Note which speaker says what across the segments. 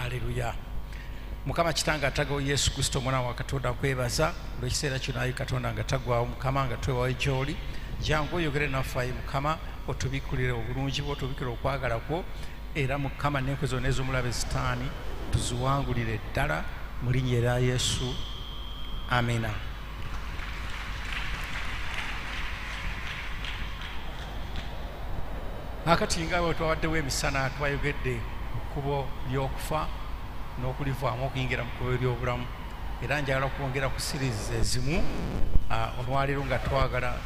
Speaker 1: aleluya mukama kitange atagawo yesu kristo omwana wa katonda nkwebaza olwekiseera kino ayi katonda nga tagwawo mukama nga twewayo gyoli. Jangu oyogere naffe ayi mukama otubikkulire obulungi bwe otubikkulire okwagala kwo era mukama n'enkwe zonna ez'omulabe sitaani tuziwangulire ddala mu linnya erya yesu. Amina. Akati nga bwe twawaddewo emisana twayogedde kkubo ly'okufa n'okulivaamu okuyingira mu kkubo ly'obulamu era njagala kwongera ku sirizi ezimu ah, olwaleero nga twagala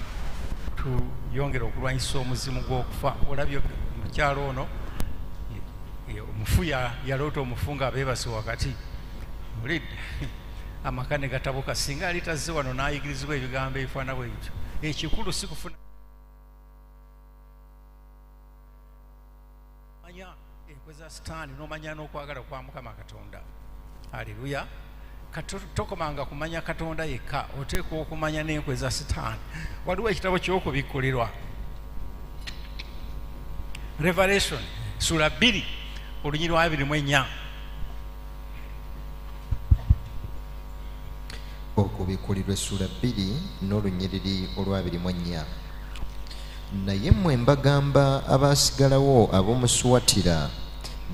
Speaker 1: tuyongere okulwanyisa omuzimu gw'okufa. Olabye mukyalo ono omufu ya- yaloota omufu nga beebase wakati. Olidde amaka ne gatabuka singa yali tazze wano n'ayigirizibwa ebigambo ebifaana bwe bityo. Ekikulu si kufuna enkwe za sitaani n'omanya n'okwagala kwa mukama katonda. Aleluya tokomanga kumanya katonda yekka oteekwa okumanya n'enkwe za sitaani. Waliwo ekitabo ky'okubikkulirwa. Revelation sula bbiri olunyi lwa abiri mu ennya.
Speaker 2: Okubikkulirwa essula bbiri n'olunyiriri olwabirimu ennya. Naye mmwe mbagamba abaasigalawo ab'omusuwatira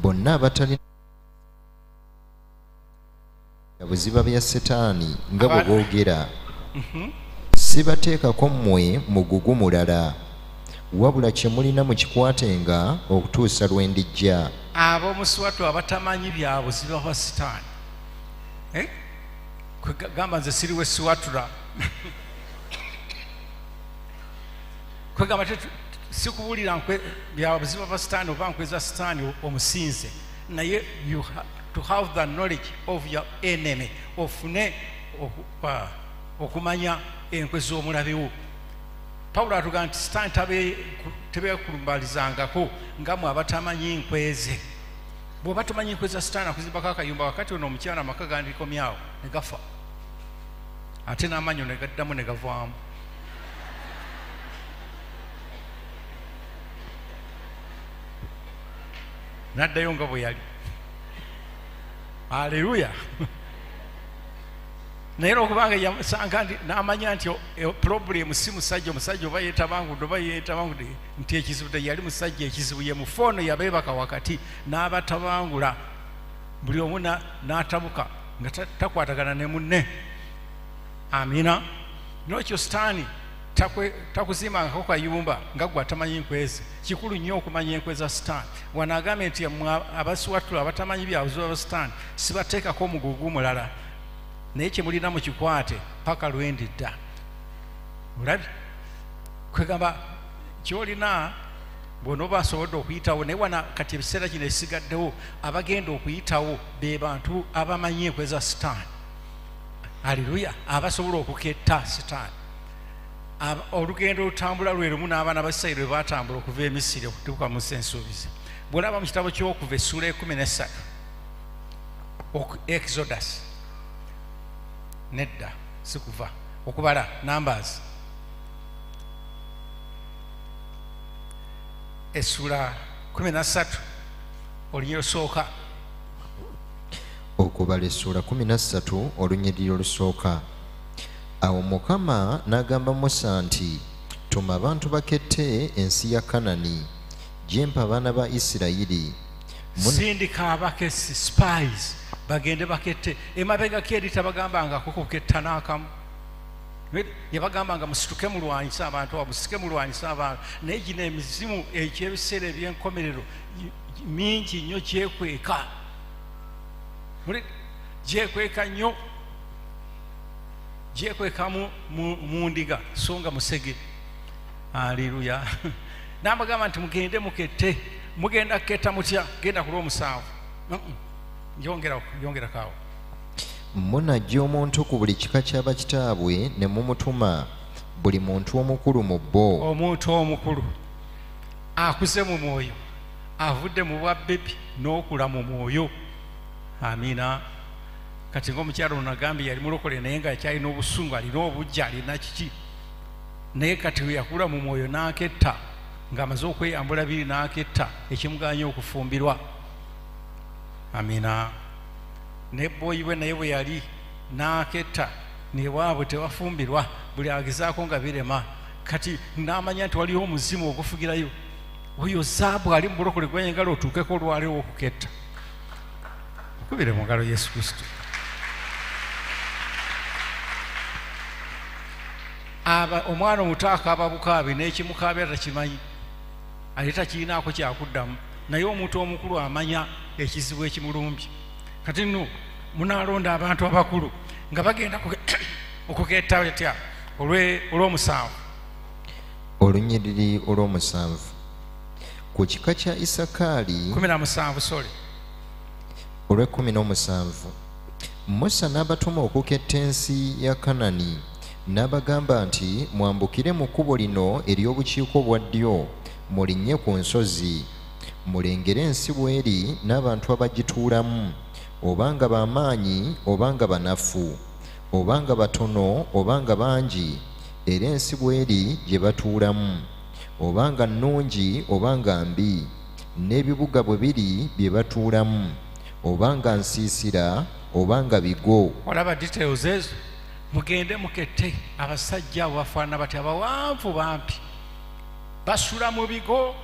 Speaker 2: bonna abatalina buziba bya setaani nga bwe boogera. Sibateekako mmwe mugugu mulala wabula kye mulina mukikwatenga okutuusa lwe ndijja.
Speaker 1: Ab'omuswatu abatamanyi bya buziba bwa sitaani Eh? Kwe ga- gamba nze siriwe siwatula kwegamba nkwe bya buziba bwa sitaani oba nkwe za sitaani omusinze. Naye you to have the knowledge of your enemy ofune ah, okumanya enkwe z'omulabewo pawulo atugamba nti sitaani tebekulumbalizangako nga mwe abatamanyi nkweze bw'oba tomanyi nkweza sitaani akuzimbako akayumba wakati ono omukyala amaka gandikomyawo ne gafa. Ate n'amanyo ne gaddamu ne gavaamu n'addayo nga bwe yali aleluya naye olwokubanga yasanga nti n'amanya nti purobulemu si musajja omusajja oba yeetabangudde oba yeetabangudde nti ekizibu teyali musajja ekizibu ye mufu ono yabeebaka wakati n'abatabangula buli omu na- n'atabuka nga ta- takwatagana ne munne. Amina. Nokyo sitaani takwe- takuzimbangako kayumba nga gwe atamanyi nkwezi. Kikulu nnyo okumanya enkwe za sitaani wano agambye nti abasiwatula abatamanyi byabuziba ba sitaani sibateekako omugugu mulala. Naye kyemulina mukikwate paka lwendidda olabye kwegamba kyolina bwonooba asobodde okuyitawo naye wana kati ebiseera kino esigaddewo abagenda okuyitawo be bantu abamanyi enkwe za sitaani aleluya abasobola okuketta sitaani olugendo olutambula lwe lumu n'abaana ba isirayiri lwe baatambula okuva e misiri okutuuka mu nsi ensuubizi bwolaba mu kitabo ky'okuva essuula ekumi n'essatu Oku- exodus. Nedda si kuva okubala numbers. Essula 13 olunyiri olusooka
Speaker 2: okubala essula 13 olunyiriri olusooka awo mukama n'agamba musa nti tuma abantu bakette ensi ya kanani gyempa abaana ba isirayiri.
Speaker 1: Sindika abakesi spies bagende bakette. Emabegako eri tabagambangako kuketta n'akamu. Yabagambanga musituke mulwanyise abantu abo musituke mulwanyise abantu naye gino emizimu ekyebiseera ebyenkomerero mingi nnyo gyekweka. Gyekweka nnyo gyekweka mu, ndiga so nga musege aleluya nambagamba nti mugende mukette mugenda kuketta mutya? Genda ku lwomusanvu yongerakaawo
Speaker 2: munajja omuntu ku buli kika ky'abakitaabwe ne mumutuma. Buli muntu omukulu mu bo.
Speaker 1: Omuntu omukulu. Akuze mu mwoyo. Avudde mu bwabbebi n'okula mu mwoyo. Amiina kati ngaomukyalo ono agambye yali mulokole naye nga akyalina obusungu alina obujja alina kiki? Naye kati we yakula mu mwoyo n'aketta ng'amaze okweyambula biri n'aketta ekimuganya okufumbirwa. Amina. Ne boyi we naye bwe yali n'aketta newaabwe tewafumbirwa buli agezaako nga birema. Kati n'amanya nti waliwo omuzimu ogufugirayo. Oyo zaabu ali mu bulokole gweyengala otuukeko olwalewo okuketta. Okubire mu ngalo yesu kristo omwana omuto akaaba bukaabi n'ekimukaabya takimanyi. Ate takirinaako kyakuddamu. Naye omuntu omukulu amanya ekizibu ekimulumbye kati nno munaalonda abantu abakulu nga bagenda kuke- okuketta olwe- olw'omusanvu.
Speaker 2: Olunyiriri olw'omusanvu. Ku kika kya isakaali
Speaker 1: kumi na musanvu sole
Speaker 2: olw'ekkumi n'omusanvu musa n'abatuma okuketta ensi ya kanani n'abagamba nti mwambukire mu kkubo lino ery'obukiiko bwa ddyo mulinnye ku nsozi. Mulengere ensi bw'eri n'abantu abagituulamu obanga b'amaanyi obanga banafu obanga batono obanga bangi era ensi bw'eri gye batuulamu obanga nnungi obanga mbi n'ebibuga bwe biri bye batuulamu obanga nsiisira obanga bigo.
Speaker 1: Olaba details ezo mugende mukette. Abasajja abo bafaanana bati abawanvu bampi. Basula mu bigo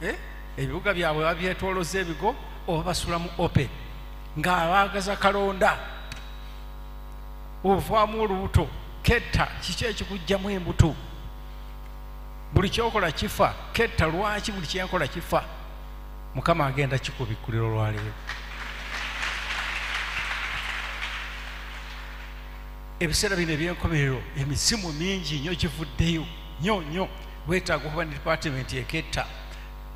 Speaker 1: eh? ebibuga byabwe babyetoloza ebigo oba basula mu ope ng'abaagaza kalonda. Ovaamu olubuto ketta kiki ekikugjamu embuto? Buli kyokola kifa ketta lwaki buli kyenkola kifa? Mukama agenda kikubikkulira olwaleero ebiseera bino ebyenkomerero emisimu mingi nnyo givuddeyo nnyo nnyo. Weetaaga okuba ne dipatimenti eketta.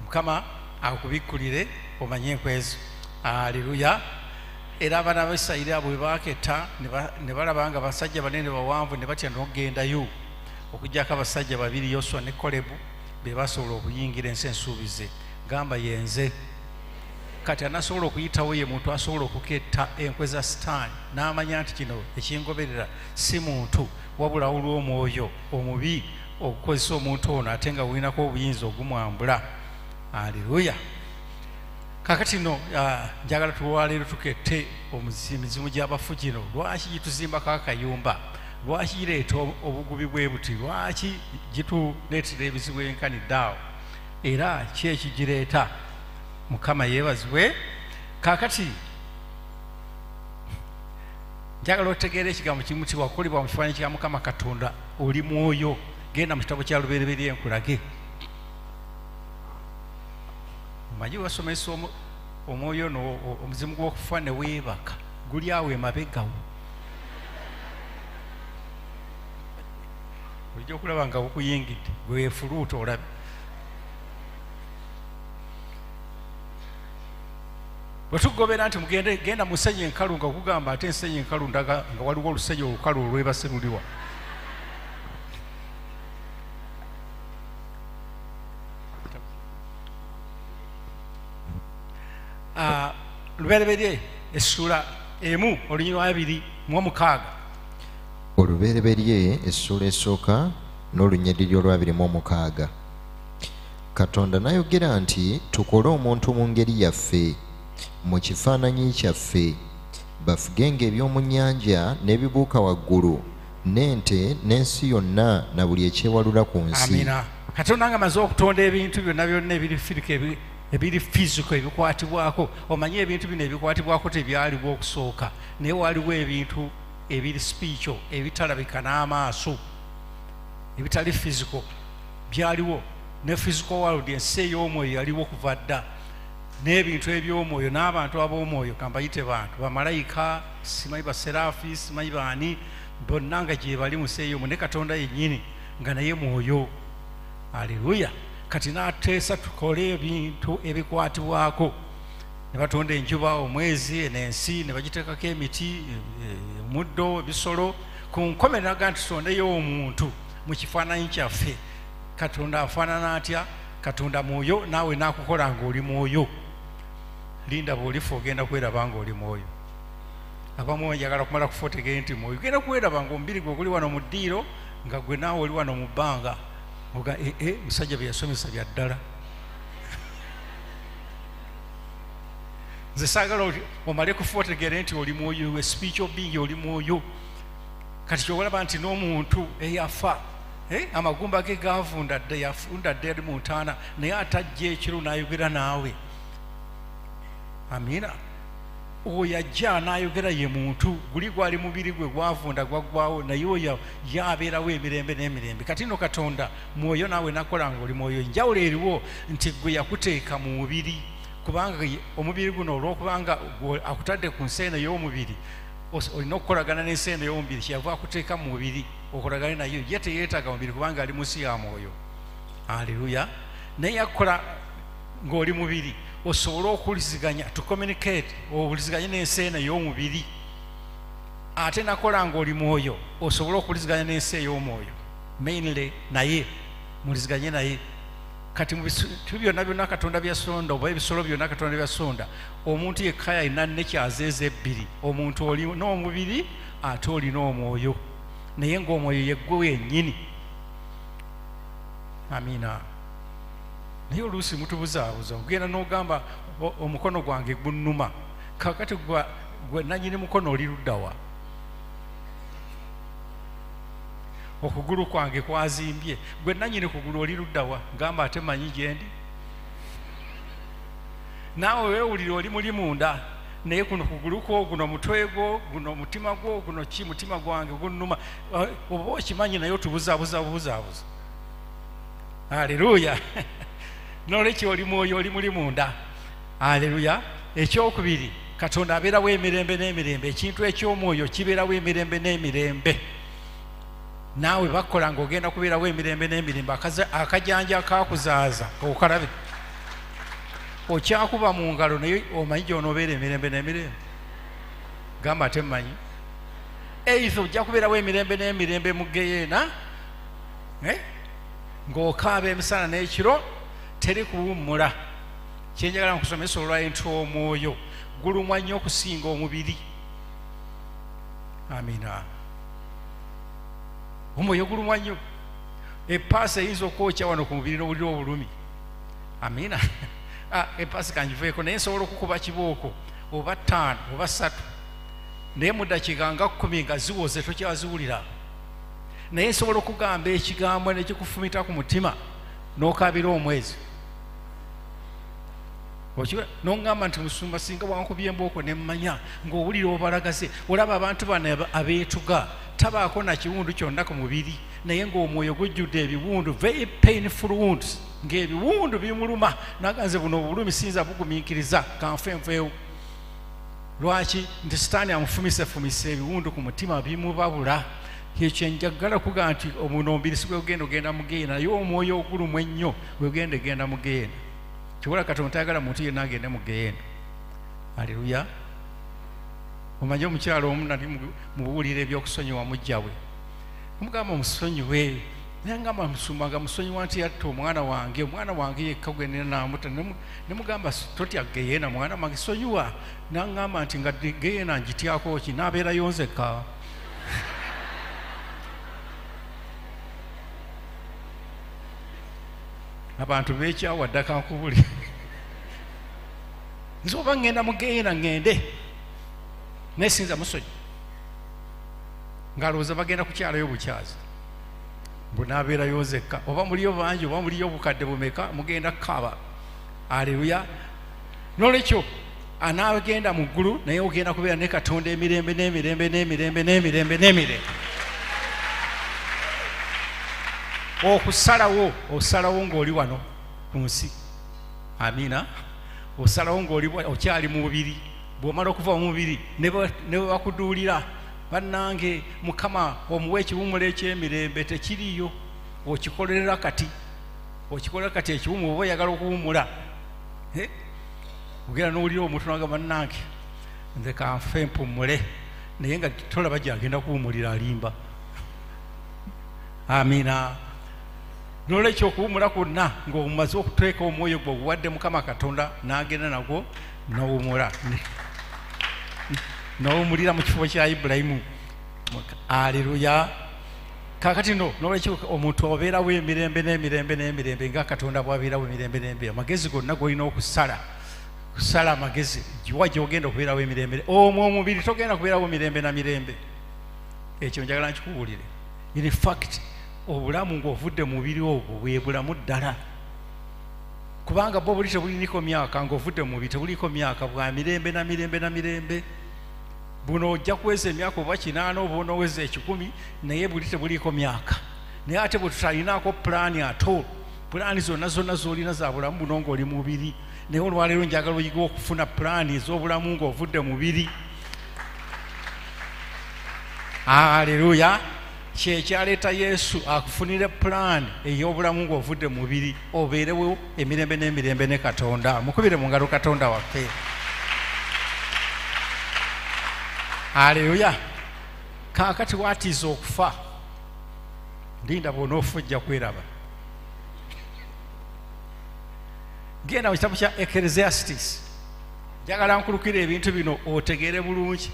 Speaker 1: Mukama akubikkulire omanye enkwezo. Aleluya era abaana ba isirayiri abo bwe baaketta ne ba- ne balaba nga basajja banene bawanvu ne batya n'okgendayo okugyako abasajja babiri yoswa ne kolebu be basobola okuyingira ensi ensuubize. Gamba yenze kati anasobola okuyitawo ye muntu asobola okuketta enkwe za sitaani n'amanya nti kino ekingoberera si muntu wabula olw'omwoyo omubi okukozesa omuntu ono ate nga bulinako obuyinza ogumwambula. Aleluya kakati no njagala tulwaleero tukette omuzi- emizimu gy'abafu gino. Lwaki gituzimbako akayumba lwaki gireeta ob- obugubi bwe buti? Lwaki gituleetera ebizibu enkanidde awo era ki ekigireeta mukama yeebazibwe. Kaakati njagala otegeera ekigambo kimu ti wakolebwa mu kifaananyi kya mukama katonda oli mwoyo. Genda mu kitabo kya lubereberye enkulage omanyi wasomesa omwoyo no o- omuzimu gw'okufa ne weebaka. Guli awo emabegawo olijja okulaba nga bukuyingidde gweefuluuta olabe bwe tugobera nti mugende genda mu nsenyi enkalu nga kugamba ate ensenyi enkalu ndaga nga waliwo olusenyi olukalu olwebase luliwa Ah, lubereberye essula emu olunyiri abiri mu omukaaga.
Speaker 2: Olubereberye essula esooka n'olunyiriri olwabiri mu omukaaga. Katonda n'ayogera nti tukole omuntu mu ngeri yaffe mu kifaananyi kyaffe. Bafugenga eby'omu nnyanja n'ebibuuka waggulu n'ente n'ensi yonna na buli ekyewalula ku nsi.
Speaker 1: Amina. Katonda nga amaze okutonda ebintu byonna byonna ebiri firika ebi- ebiri fiziko ebikwatibwako omanye ebintu bino ebikwatibwako tebyaliwo okusooka. Naye waliwo ebintu ebiri spiritual ebitalabika n'amaaso ebitali fiziko byaliwo ne physical world ensi ey'omwoyo yaliwo kuva dda n'ebintu eby'omwoyo n'abantu ab'omwoyo kambayite bantu. Bamalayika simanyi baserafi simanyi baani bonna nga gye bali mu nsi ey'omwoyo ne katonda yennyini nga naye mwoyo. Aleluya kati n'ateesa tukole ebintu ebikwatibwako. Ne batonda enjuba omwezi n'ensi ne bagiteekako emiti e- e- omuddo ebisolo ku nkomere naga nti tutondeyo omuntu mu kifaananyi kyaffe. Katonda afaanana atya? Katonda mwoyo naawe naakukola ng'oli mwoyo linda bw'olifa ogenda kweraba ng'oli mwoyo. Abamu njagala kumala kufa otegere nti mwoyo. Genda kweraba ngaomubiri gwe guli wano mu ddiiro nga gwe naawe oli wano mu bbanga. Oga ee musajja bye yasomesa bya ddala nze saagala omale kufa otegere nti oli mwoyo spiritual being oli mwoyo. Kati kyobalaba nti n'omuntu eyafa eh, amagumba ge gavunda dde yafunda dde ali mu ntaana naye atajja ekiro n'ayogera naawe amiina oyo ajja n'ayogera ye muntu guli gwali mubiri gwe gwavunda gwaggwawo naye oyo yabeerawo emirembe n'emirembe. Kati no katonda mwoyo naawe nakola nga oli mwoyo. Njawulo eriwo nti gwe yakuteeka mu mubiri kubanga omubiri guno olwokubanga akutadde ku nsi eno ey'omubiri olina okukolagana n'ensi eno ey'omubiri kyeyava akuteeka mu mubiri okolagane nayo ye teyeetaaga mubiri kubanga ali mu nsi ya mwoyo. Aleluya naye yakukola ng'oli mubiri osobole okuwuliziganya to communicate owuliziganye n'ensi eno ey'omubiri ate nakola ng'oli mwoyo osobole okuwuliziganya n'ensi ey'omwoyo mainly naye muliziganye naye. Kati mu bintu byonna byonna katonda byasonda oba ebisolo byonna katonda byasonda omuntu yekka yalina nekyazeeza ebbiri omuntu olina omubiri ate olina omwoyo naye ng'omwoyo yeggwe wennyini. Amiina naye oluusi mutubuzaabuza ogenda n'ogamba "O- omukono gwange gunnuma. Kakati gwe nanyini mukono oli luddawa okugulu kwange kwazimbye. Gwe nanyini kugulu oli luddawa ngamba ate manyi gyendi naawe weewulire oli muli munda. Naye kuno kugulu kwo guno mutwe gwo guno mutima gwo guno ki? Mutima gwange gunnuma. Oba okimanyi naye otubuzaabuza buzaabuza aleluya nolwekyo oli mwoyo oli muli munda. Aleluya ekyokubiri katonda abeerawo emirembe n'emirembe. Ekintu ekyomwoyo kibeerawo emirembe n'emirembe. Naawe bakola ng'ogenda kubeerawo emirembe n'emirembe akajanja akakuzaaza. Okalabe. Okyakuba mu ngalo naye omanyi gyonoobeera emirembe n'emirembe? Gamba ate mmanyi eitha ojja kubeerawo emirembe n'emirembe mu geyeena eh? ng'okaaba emisana n'ekiro teri kuwummula kyenjagala nkusomesa olwayintu omwoyo. Gulumwa nnyo okusinga omubiri. Amina omwoyo gulumwa nnyo. Epaasi eyinza okwokya wano ku mubiri n'owulira obulumi? Amina Ah, epaasi kangiveeko. Naye nsobola okukuba kibooko. Oba ttaano oba ssatu. Naye mu ddakiika nga kkumi nga ziwoze tokyaziwulira naye nsobola okugamba ekigambo nekikufumita ku mutima n'okabira omwezi okiba noŋŋamba nti musumba singa wankubye embooko ne mmanya ng'owulira obalagaze olaba abantu bano abeetuga tabaako na kiwundu kyonna ku mubiri naye ng'omwoyo gujjudde ebiwundu very painful wounds ng'ebiwundu bimuluma. Naganze buno obulumi sinza bugumiikiriza kanfenfeewo. Lwaki? Nti sitaani amufumisefumise ebiwundu ku mutima bimubabula. Ekyo njagala kuga nti omuno omubiri si gwegenda ogenda mugeena naye omwoyo ogulumu ennyo gwegenda egenda mugeena kibula katonda tayagala muntu yenna agende mugeena aleluya omanyi omukyalo omu nali mu- mubuwulira ebyokusonyiwa mujjawe omugamba musonyiwe naye ngamba musumba nga musonyiwa nti yatta omwana wange omwana wange yekka gwe nina namuta nemugamba "Si- totya geyeena mwana wange sonyiwa. Naŋŋamba nti nga geyeena ngityako ki? Naabeerayo nzekka abantu beekyawa ddaka nkubuli nze oba ŋŋenda mugeyeena ŋŋende naye sinza musonyi. Ng'alowooza bagenda kukyalayo bukyazi mbu naabeerayo nzekka oba muliyo bangi oba muliyo obukadde bumeka mugenda kukaba aleluya nolwekyo anaagenda mu ggulu naye ogenda kubeera ne katonda emirembe n'emirembe n'emirembe n'emirembe n'emirembe okusalawo osalawo ng'oli wano ku nsi. Amiina osalawo ng'oli okyali mu mubiri bw'omala okuva mu mubiri ne bwe bakuduulira bannange mukama omuwa ekiwummulo eky'emirembe tekiriyo okikolerera kati okikolera kati ekiwummulo oba oyagala okuwummula. Eh? ogenda n'owulira omuntu nagamba bannange nze kanfe mpummule naye nga tolaba gyagenda kuwummulira alimba. Amiina nolwekyo okuwumula kwonna ng'omaze okuteeka omwoyo gwe oguwadde mukama katonda n'agenda nagwo n'owumula n'owumulira mu kifo kya ibulayimu aleluya kakati no nolwekyo omuntu obeerawo emirembe n'emirembe n'emirembe nga katonda bw'abeerawo emirembe n'emirembe amagezi gonna g'olina okusala kusala amagezi giwa gyogenda okubeerawo emirembe omwo omubiri togenda kubeerawo mirembe na mirembe. Ekyo njagala nkikuwulire in fact obulamu ng'ovudde mu mubiri ogwo bwe bulamu ddala. Kubanga bwo buli tebuliniko myaka ng'ovudde mu mubiri tebuliko myaka bwa mirembe na mirembe na mirembe. Buno ojja kuweza emyaka oba kinaana oba onooweza ekikumi naye buli tebuliiko myaka. Naye ate bwe tutalinaako pulaani ato pulaani zonna zonna z'olina za bulamu buno ng'oli mubiri. Naye olwaleero njagala oyiga okufuna pulaani ez'obulamu ng'ovudde mubiri. Aleluya kyekyaleeta yesu akufunire pulaani ey'obulamu ng'ovudde mubiri obeerewo emirembe n'emirembe ne katonda. Mukubire mu ngalo katonda waffe. Aleluya kaakati waatiiza okufa ndinda bwonoofa ojja kweraba. Genda mu kitabu kya ecclesiastis njagala nkulukira ebintu bino otegeere bulungi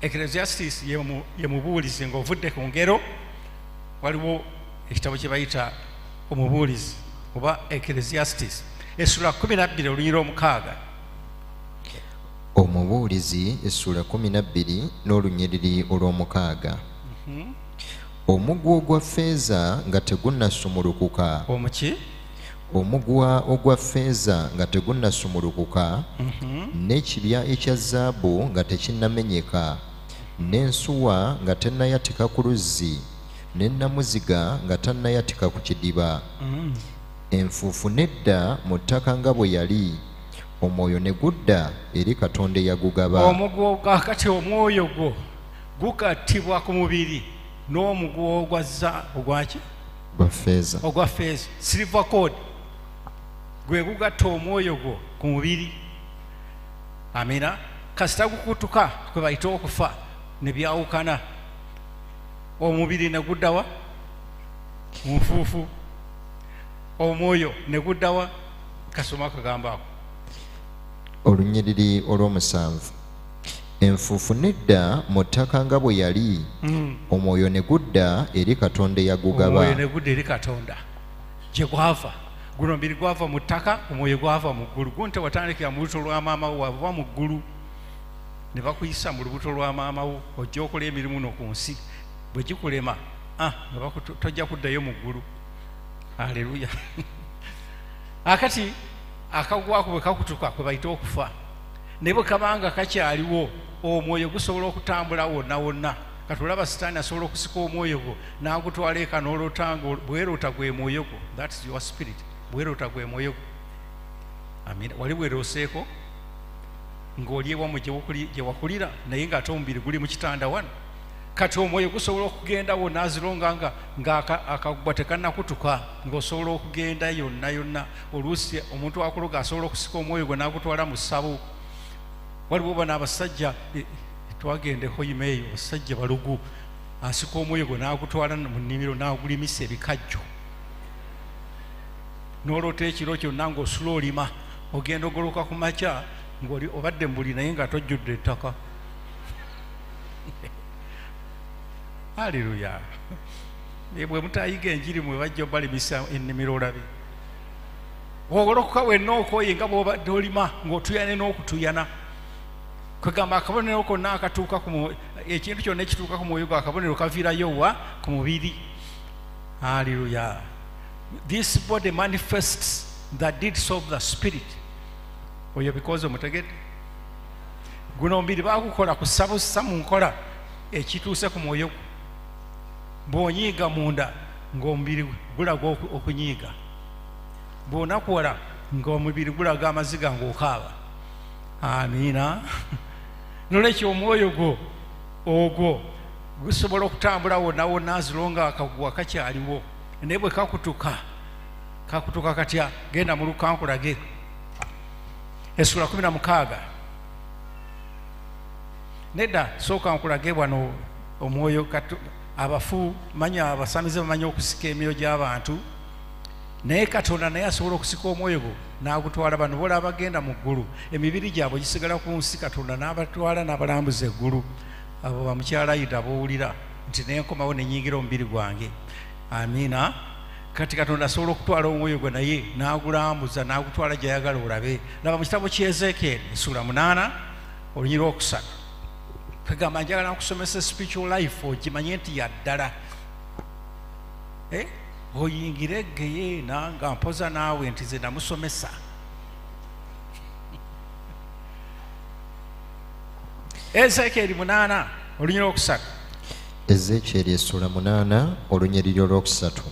Speaker 1: ecclesiastis ye mu- ye mubuulizi ng'ovudde ku ngero waliwo ekitabo kye bayita omubuulizi oba ecclesiastis essula 12 olunyira omukaaga.
Speaker 2: Omubuulizi essula 12 n'olunyiriri olw'omukaaga. Omugwa ogwa ffeeza nga tegunnasumulukuka.
Speaker 1: Omuki?
Speaker 2: Omugwa ogwa ffeeza nga tegunnasumulukuka. N'ekibya ekya zaabu nga tekinnamenyeka n'ensuwa nga tennayatika ku luzzi n'ennamuziga nga tannayatika ku kidiba. Enfuufu nedda mu ttaka nga bwe yali omwoyo ne gudda eri katonda eyagugaba.
Speaker 1: Kakati omwoyo gwo gukattibwa ku mubiri n'omugwo ogwa za ogwaki
Speaker 2: gwa ffeeza.
Speaker 1: Ogwa feeza silver code gwe gugatta omwoyo gwo ku mubiri. Amina. Kasita gukutuka kwe bayita okufa ne byawukana. Omubiri ne guddawa mu nfuufu omwoyo ne guddawa kasoma akagamba ako
Speaker 2: olunyiriri olw'omusanvu. Enfuufu nedda mu ttaka nga bwe yali. Omwoyo ne gudda eri katonda eyagugaba.
Speaker 1: Omwoyo ne gudda eri katonda. Gye gwava guno mbiri gwava mu ttaka omwoyo gwava mu ggulu. Gunte watandikira mu lubuto lwa maama wava mu ggulu ne bakuyisa mu lubuto lwa maama wo ojja okola emirimu no ku nsi. Bwe gikulema ah, tojja kuddayo mu ggulu. Aleluya akati akagwako bwe kakutuka kwe bayita okufa ne bwe kabanga kakyaliwo omwoyo gusobola okutambula wonna wonna. Katulaba sitaani asobola okusika omwoyo gwo n'agutwala eka n'olotanga bweroota gwe mwoyo gwo. That is your spirit. Bweroota gwe mwoyo gwo. Amina wali bwerooseeko ng'oli ewamu gye wakuli- gye wakulira naye ng'ate omubiri guli mu kitanda wano. Kati omwoyo gusobola okugendawo n'azironga nga ng'akagwa tekannakutuka ng'osobola okugenda yonna yonna. Oluusi omuntu akuloga asobola okusika omwoyo gwe n'agutwala mu ssabo waliwo bano abasajja eh, twagenda ehoyima eyo abasajja balugu. Asika omwoyo gwe n'agutwala mu nnimiro n'agulimisa ebikajjo. N'oloota ekiro kyonna ng'osula olima ogenda ogoloka ku makya ng'oli obadde mbuli naye nga tojjudde ettaka. Aleluya Eh, bwe mutayiga enjiri mwe bajja balimisa ennimiro olabe. Ogolokoka wenna okoye nga bwobadde olima ng'otuyane n'okutuyana. Kwegamba akabonero konna akatuuka ekintu kyonna ekituuka ku mwoyo gwe akabonero kaviirayo wa? Ku mubiri. Aleluya this body manifests the deeds of the spirit oyo because omutegedde guno omubiri bagukola kusabusa mu nkola ekituuse ku mwoyo gwo. Bw'onyiiga munda ng'omubiri gulaga oku- okunyiiga. Bw'onakuwala ng'omubiri gulaga amaziga ng'okaaba. Amiina. Nolwekyo omwoyo gwo ogwo gusobola okutambula wonna wonna azilonga akaguwa kakyaliwo. Naye bwe kakutuka kakutuka katya? Genda mu lukankulage na mukaaga. Nedda sooka nkulage bwano omwoyo abafu manya abasamize bamanyi okusika emyoyo gy'abantu. Naye katonda naye asobola okusika omwoyo gwo n'agutwala bano bola abagenda mu ggulu. Emibiri gyabwe gisigala ku nsi katonda n'abatwala n'abalambuza eggulu. Abo bamukyala ayida bowulira nti nenkomawo nenyingira omubiri gwange. Amiina kati katonda asobola okutwala omwoyo gwe naye n'agulambuza n'agutwala gyayagala olabe. Laba mu kitabo kyezekeri esula munaana olunyi lwokusatu kagamba njagala nkusomesa spiritual life ogimanye nti yaddala Eh? oyingire egeye nanga mpoza naawe nti ze namusomesa. Ezekeri munaana olunyi lwokusatu
Speaker 2: ezekyeri essula munaana olunyiriri olwokusatu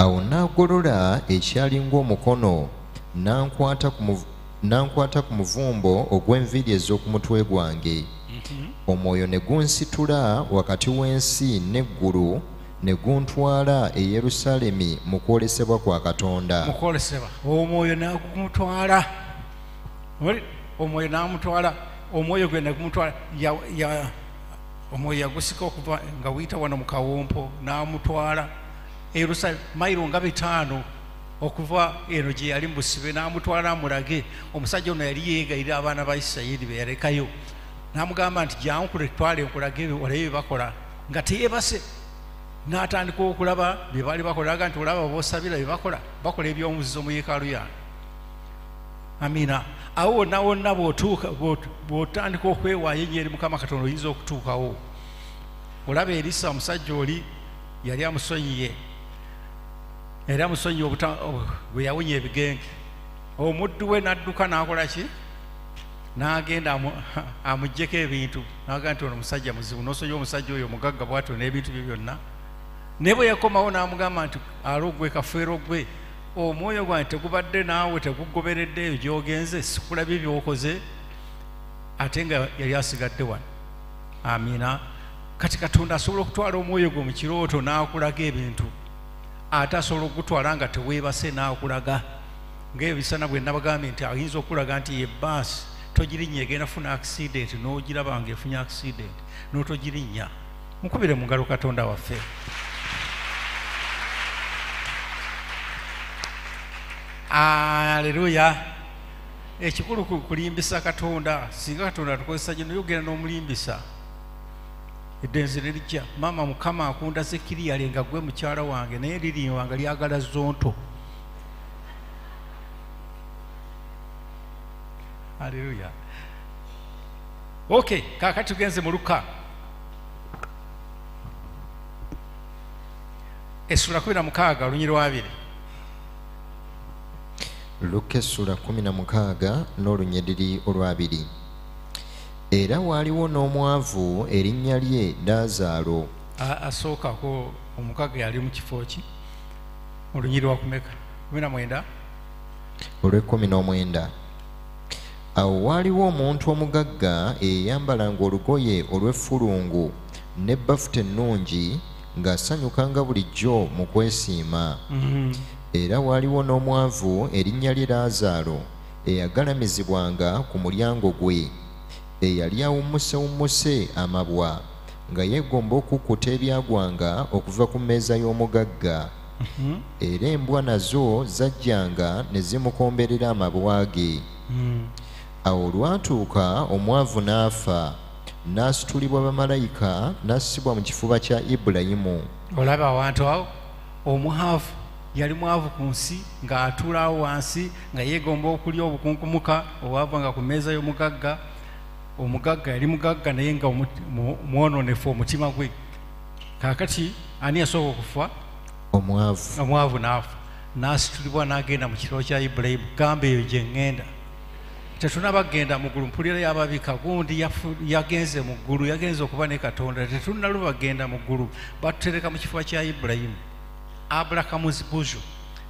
Speaker 2: awo n'agolola ekyali ng'omukono n'ankwata ku muvumbo ogw'enviiri ez'oku mutwe gwange omwoyo ne gunsitula wakati w'ensi n'eggulu ne guntwala e yerusaalemi mu kwolesebwa kwa katonda.
Speaker 1: Omwoyo nagumutwala. Omwoyo namutwala omwoyo gwe nagumutwala omwoyo yagusika okuva nga wuyita wano mu kawompo namutwala yerusalemu mayiro nga bitaano okuva eno gye yali mu busibe namutwala amulage omusajja ono yali yeegayirira abaana ba isirayiri be yalekayo namugamba nti jankule twale nkulage olabe bye bakola nga teyeebase n'atandika okulaba bye baali bakola aga nti olaba boosabira bye bakola bakola ebyomuzizo mu yeekaalu yange amina awo wonna wonna bw'otandika okwewaayo eri mukama katonda oyinza okutuukawo. Olaba erisa omusajja oli yali amusonyiye obuta- obu- bwe yawonya ebigenge. Omuddu we n'adduka n'akola ki? N'agenda amu- amuggyeko ebintu. N'agaa nti ono musajja muzibu n'osonyiye omusajja oyo omugagga bwatyo n'ebintu bye byonna. Naye bwe yakomawo n'amugamba nti alo gwe kafeero gwe omwoyo gwange tegubadde naawe tegugoberedde eyo gy'ogenze sikulabye byokoze. Ate nga yali asigadde wano. Amina. Kati katonda asobola okutwala omwoyo gwe mu kirooto n'akulaga ebintu ate asobola okugutwala nga teweebase n'akulaga. Ngaebisana bwe nabagambye nti ayinza okulaga nti ye baasi togirinnya egenda funa accident n'ogiraba nga efunye accident n'otogirinnya. Mukubire mu ngalo katonda waffe. Aleluya ekikulu ku- kulimbisa katonda singa katonda atukozesa gye naye ogenda n'omulimbisa eddenzi ne lijja. Maama mukama akunda zekiriyale nga gwe mukyala wange naye lirinywa nga lyagala zonto. Aleluya ok kaakati tugenze mu luka. Essula kumi na mukaaga olunyi lwabiri
Speaker 2: luka essula 16 n'olunyiriri olwabiri era waaliwo n'omwavu erinnya lye laazaalo
Speaker 1: A- asookako omukaga yali mu kifo ki? Olunyiri lwa kumeka? Kumi na mwenda?
Speaker 2: Olw'ekkumi n'omwenda. Awo waaliwo omuntu omugagga eyayambalanga olugoye olw'effulungu n'ebbafuta ennungi ng'asanyukanga bulijjo mu kwesiima. Era waaliwo n'omwavu erinnya lye laazaalo eyagalamizibwanga ku mulyango gwe eyali awummusewummuse amabwa nga yeegomba okukkuta ebyagwanga okuva ku mmeeza y'omugagga. Era embwa nazo zajjanga ne zimukomberera amabwa ge. Awo olwatuuka omwavu n'afa n'asitulibwa bamalayika n'assibwa mu kifuba kya ibulayimu.
Speaker 1: Olaba awantu awo omwavu yali mwavu ku nsi ng'atuula awo wansi nga yeegomba okulya obukunkumuka obwavanga ku mmeeza y'omugagga omugagga yali mugagga naye nga mwononefu omutima gwe. Kaakati ani yasooka okufa?
Speaker 2: Omwavu.
Speaker 1: Omwavu n'afa. N'asitulibwa n'agenda mu kirabo kya ibulayimu gamba eyo gye ŋŋenda. Tetunaba kgenda mu ggulu. Mpulirayo ababika gundi yagenze mu ggulu yagenze okuba ne katonda. Tetunnaluba genda mu ggulu. Batutereka mu kifuba kya ibulayimu aburakamuzi buzu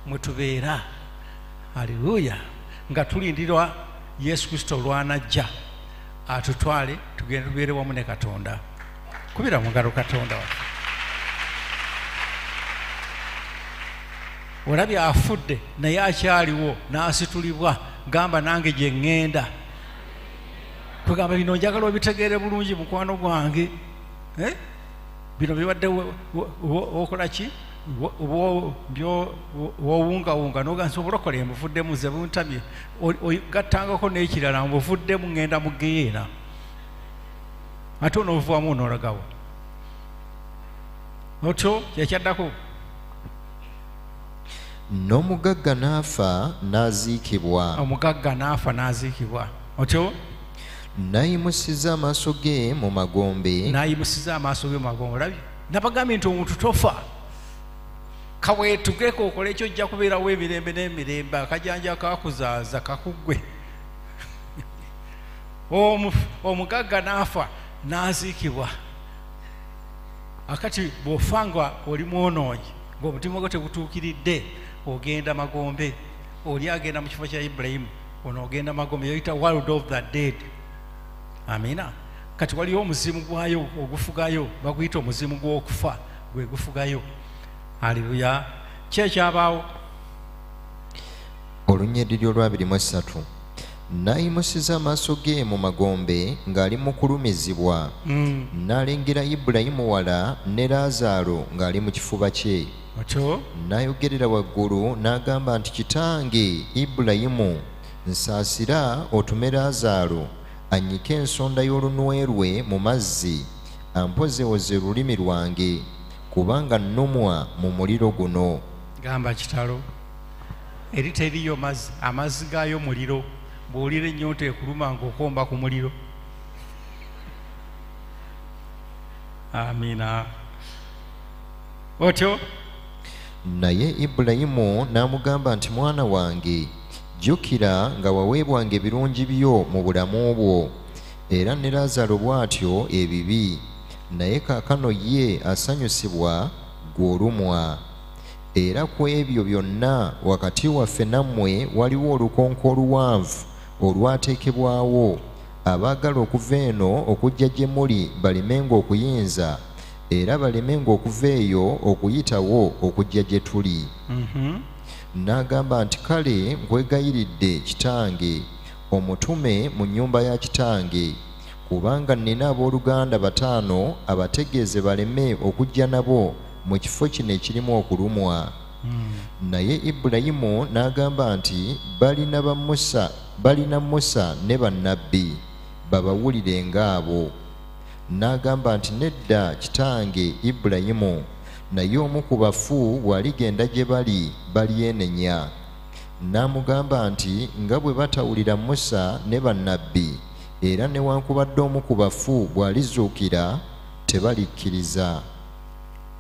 Speaker 1: mwe tubeera. Aleluya nga tulindirwa yesu kristo olwanajja atutwale tugende tubeere wamu ne katonda kubira mu ngalo katonda waffe olabye afudde naye akyaliwo n'asitulibwa gamba nange gye ŋŋenda tugamba bino njagala obitegeere bulungi mukwano gwange Eh? bino bibadde wokola ki Wo- wo- byo- wo- wowungawunga. Noga nti obulokole mbuvuddemu ze buntamye O- ogattangako n'ekirala mbuvuddemu ŋŋenda mu geyeena ate onoovuwamu onoolagawo otyo kyekyaddako
Speaker 2: n'omugagga n'afa n'aziikibwa.
Speaker 1: Omugagga n'afa n'aziikibwa. Otyo?
Speaker 2: N'ayimusiza amaaso ge mu magombe.
Speaker 1: N'ayimusiza amaaso ge magongo olabye nabagambye nti omuntu tofa kaweetugeko okole ekyo ojja kubeerawo emirembe n'emirembe akajanja kakuzaaza kakugwe. Omu- omugagga n'afa n'aziikibwa. Akati bw'ofa nga oli mwonoonyi ng'omutima gwo tegutuukiridde ogenda magombe oli agenda mu kifo kya ibulayimu ono ogenda magombe yoyita world of the dead. Amina. Kati waliwo omuzimu gwayo ogufugayo baguyita omuzimu gw'okufa gwe gufugayo aleluya kyekyabaawo
Speaker 2: olunyiriri olwabirimu essatu n'ayimusiza amaaso ge mu magombe ng'ali mu kulumizibwa.
Speaker 1: Mm,
Speaker 2: n'alengera ibulayimu wala ne laazaalo ng'ali mu kifuba kye. N'ayogerera waggulu n'agamba nti kitange ibulayimu nsaasira otume laazaalo annyike ensonda y'olunwe lwe mu mazzi. Ampozewoze olulimi lwange kubanga nnumwa mu muliro guno.
Speaker 1: Gamba kitalo. Eri teriyo mazzi amazzi gaayo muliro. Bw'olira ennyonta ekuluma ng'okomba ku muliro. Amina. Otyo?
Speaker 2: Naye ibulayimu n'amugamba nti mwana wange jjukira nga waweebwanga ebirungi byo mu bulamu bwo era ne laazaalo bw'atyo ebibi naye kaakano ye asanyusibwa gw'olumwa. Era ku ebyo byonna wakati waffe nammwe waliwo olukonko oluwanvu olwateekebwawo. Abaagala okuva eno okujja gye muli balemenga okuyinza era balemenga okuva eyo okuyitawo okujja gye tuli.
Speaker 1: Mhm.
Speaker 2: n'agamba nti kale nkwegayiridde kitange omutume mu nnyumba ya kitange kubanga nnina abooluganda bataano abategeeze baleme okujja nabo mu kifo kino ekirimu okulumwa. Naye ibulayimu n'agamba nti balina ba musa balina musa ne bannabbi babawulire ng'abo. N'agamba nti nedda kitange ibulayimu naye omu ku bafu bw'aligenda gye bali balyenenya. N'amugamba nti nga bwe batawulira musa ne bannabbi era newankubadde omu ku bafu bw'alizuukira tebalikkiriza.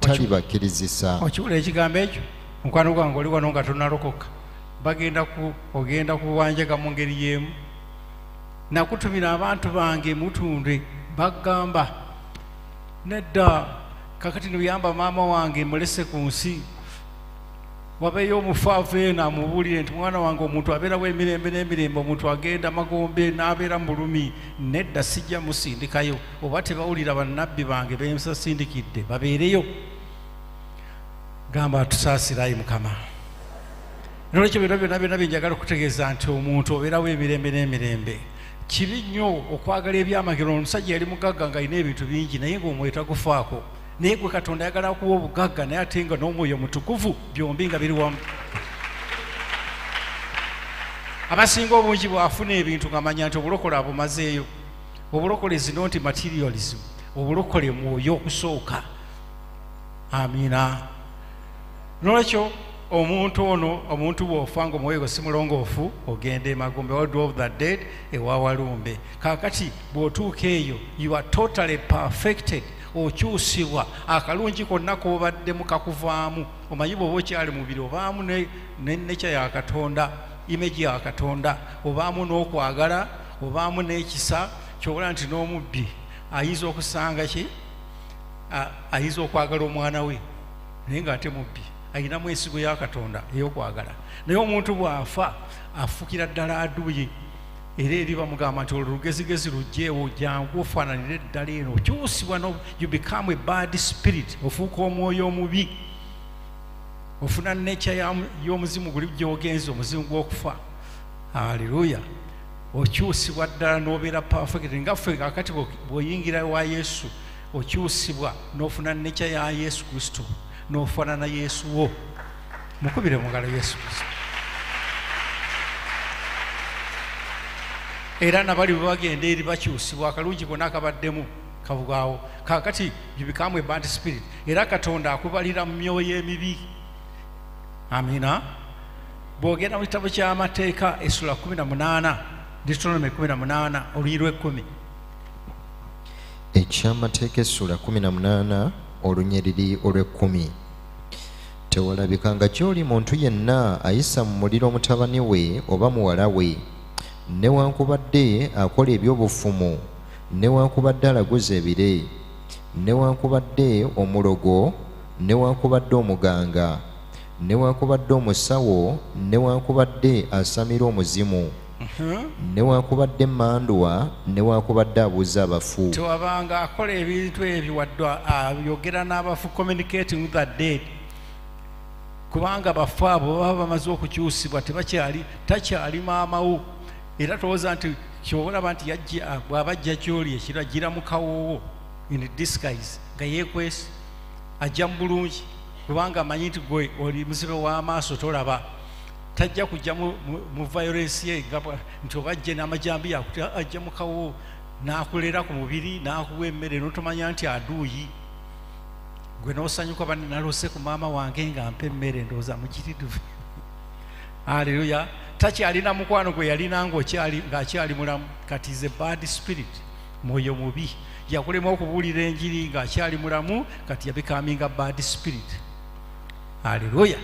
Speaker 2: Talibakkirizisa
Speaker 1: okiwula ekigambo ekyo? Mukwano gwange oli wano nga tonalokoka bagenda ku ogenda kuwanjaga mu ngeri y'emu. Nakutumira abantu bange mutunde bagamba nedda kakati nibuyamba maama wange mulese ku nsi wabeeyo omufaavu eno amubuulire nti mwana wange omuntu abeerawo emirembe n'emirembe omuntu agenda magombe n'abeera mu bulumi nedda sijja musindikayo. Oba tebawulira bannabbi bange bensasindikidde babeereyo. Gamba tusaasirayi mukama. Nolwekyo byonna byonna byonna byenjagala okutegeeza nti omuntu obeerawo emirembe n'emirembe kibi nnyo okwagala ebyamagero omusajja yali mugagga nga alina ebintu bingi naye ngaomwoyo tagufaako naye gwe katonda ayagala kuwa obugagga naye ate nga n'omwoyo mutukuvu byombi nga biri wamu. Abasinga obungi bwafuna ebintu ng'amanya nti obulokole abumazeeyo obulokole zino nti materialism. Obulokole mwoyo okusooka. Amiina nolwekyo omuntu ono omuntu bw'ofa nga omwoyo gwe si mulongoofu ogenda emagombe world of the dead ewa walumbe. Kaakati bw'otuuka eyo you are totally perfected okyusibwa. Akalungi konna k'obaddemu kakuvaamu. Omanyi bw'oba okyali mubiri obaamu ne- n'ennekya ya katonda imeji ya katonda. Obaamu n'okwagala obaamu n'ekisa kyobola nti n'omubbi. Ayinza okusanga ki? Ayinza okwagala omwana we naye ng'ate mubbi. Ayinamu ensigo ya katonda ey'okwagala. Naye omuntu bw'afa afukira ddala aduye era eri bamugamba nti olwo lugezigezi lugjeewo jangu ofaananire eddala eno. Okyusibwa no you become a bad spirit. Ofuuka omwoyo omubi. Ofuna nekya y'omuzimu guli gyogenza omuzimu gw'okufa aleluya okyusibwa ddala n'obeera perfect. Nga ffe kakati bw'oyingira wa yesu okyusibwa n'ofuna nekya ya yesu kristo n'ofaanana yesu wo. Mukubire mu ngalo yesu kristo era nabali bwe bagenda eri bakyusibwa akalungi konna akabaddemu kabugwawo kakati a bad spirit. Era katonda akubalira mu myoyo emibi. Amina. Bw'ogenda mu kitabo ky'amateeka essula 18 deuteronome 18 oluyi lw'ekkumi
Speaker 2: ekyamateeka essula 18 olunyiriri olw'ekkumi tewalabikanga gy'oli muntu yenna ayisa mu muliro mutabani we oba muwala we newankubadde akola ebyobufumu. Newankubadde alaguza ebire. Newankubadde omulogo. Newankubadde omuganga. Newankubadde omusawo. Newankubadde asamira omuzimu. Newankubadde manduwa. Newankubadde abuuza abafu.
Speaker 1: Tewabanga akola ebintu ebyo wadde ayogera n'abafu communicating with the dead. Kubanga bafu abo baba bamaze okukyusibwa tebakyali takyali maamawo era towooza nti kyobalaba nti yajja bw'aba ajja gyoli ekiro agira mu kawoowo in disguise nga yeekwese ajja mu bulungi. Kubanga amanyi nti gwe oli muzibe w'amaaso tolaba. Tajja kujja mu, violence ye nti oba ajje n'amajambi ajja mu kawo n'akulera ku mubiri n'akuwa emmere n'otomanya nti aduuyi. Gwe n'osanyuka bani nalose ku maama wange nga mpa emmere ndowooza mugiriduve. Aleluya takyalina mukwano gwe yalina ngaokyali ng'akyali mulamu. Kati ze bad spirit. Mwoyo mubi. Yakulema okubuulira enjiri ng'akyali mulamu kati yabikaminga bad spirit. Aleluya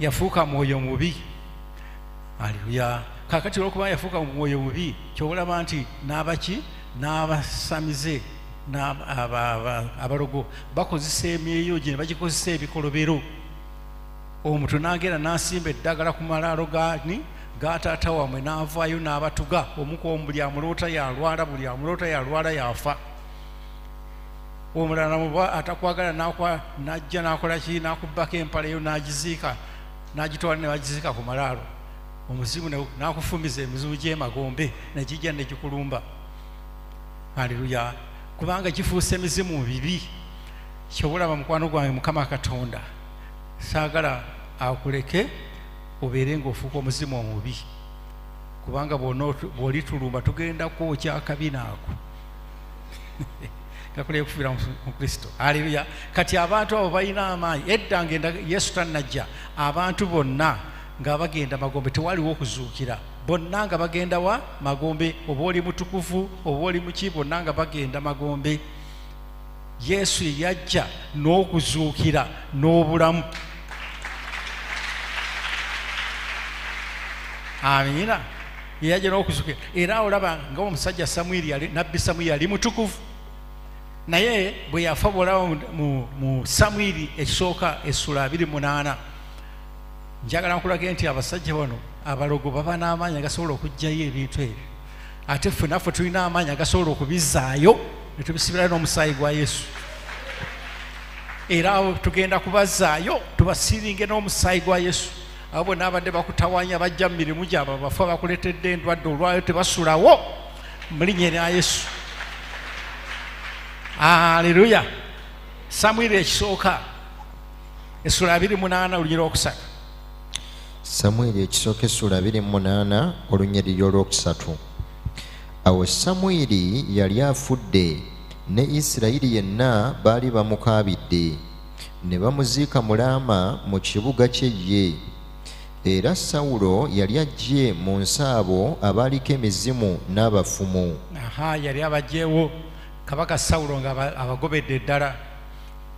Speaker 1: yafuuka mwoyo mubi. Aleluya kakati olwokuba yafuuka mwoyo mubi kyobulaba nti n'abaki n'abasamize n'aba- aba- aba- abalogo. Bakozesa emyeyo gye ne bagikozesa ebikolobero omuntu n'agenda n'asimba eddagala ku malaalo gani gataata wamwe n'avaayo n'abatuga. Omukuomu buli amuloota yalwala buli amuloota yalwala yafa. Omulala muba atakwagala n'ajja n'akola ki? N'akubbako empaleyo n'agiziika n'agitwala ne bagiziika ku malaalo. Omuzimu ne- n'akufumiza emizimu gy'emagombe negijja negikulumba aleluya kubanga gifuusa emizimu bibi kyobulaba mukwano gwange mukama katonda saagala akuleke obeere ng'ofuuka omuzimu omubi. Kubanga bw'ona- bw'olitulumba tugenda kwokya akabina ako gakuleka kufiira mu kristo. Aleluya kati abantu abo balina amaanyi. Edda ngenda yesu tannajja. Abantu bonna nga bagenda magombe tewaliwo okuzuukira bonna nga bagenda wa? Magombe. Oba oli mutukuvu oba oli muki bonna nga bagenda magombe. Yesu yajja n'okuzuukira n'obulamu amiina yeyajja n'okuzuukira era olaba nga omusajja samwiri nabbi samwiri yali mutukuvu naye bwe yafa bwolaba mu, samwiri ekisooka essula 28 njagala nkulage nti abasajja bano abalogo baba n'amaanyi agasobola okugjayo ebintu ebyo ate ffe naffe tulina amaanyi agasobola okubizaayo ne tubisibirayo n'omusaayi gwa yesu era tugenda kubazaayo tubasiringe n'omusaayi gwa yesu abo bonna abadde bakutawanya bajja mu mirimu gyabwe bafa bakuletedde endwadde olwayo tebasulawo mu linnya erya yesu. Aleluya samwiri ekisooka essula 28 olunyiri okusatu.
Speaker 2: Samwiri ekisooka essula 28 olunyiriri olwokusatu. Awo samwiri yali afudde ne isirayiri yenna baali bamukaabidde ne bamuziika mu laama mu kibuga kye ye era sawulo yali ajje mu nsaabo abaaliko emizimu n'abafumu.
Speaker 1: Aha yali abajjeewo kabaka sawulo nga aba- abagobedde eddala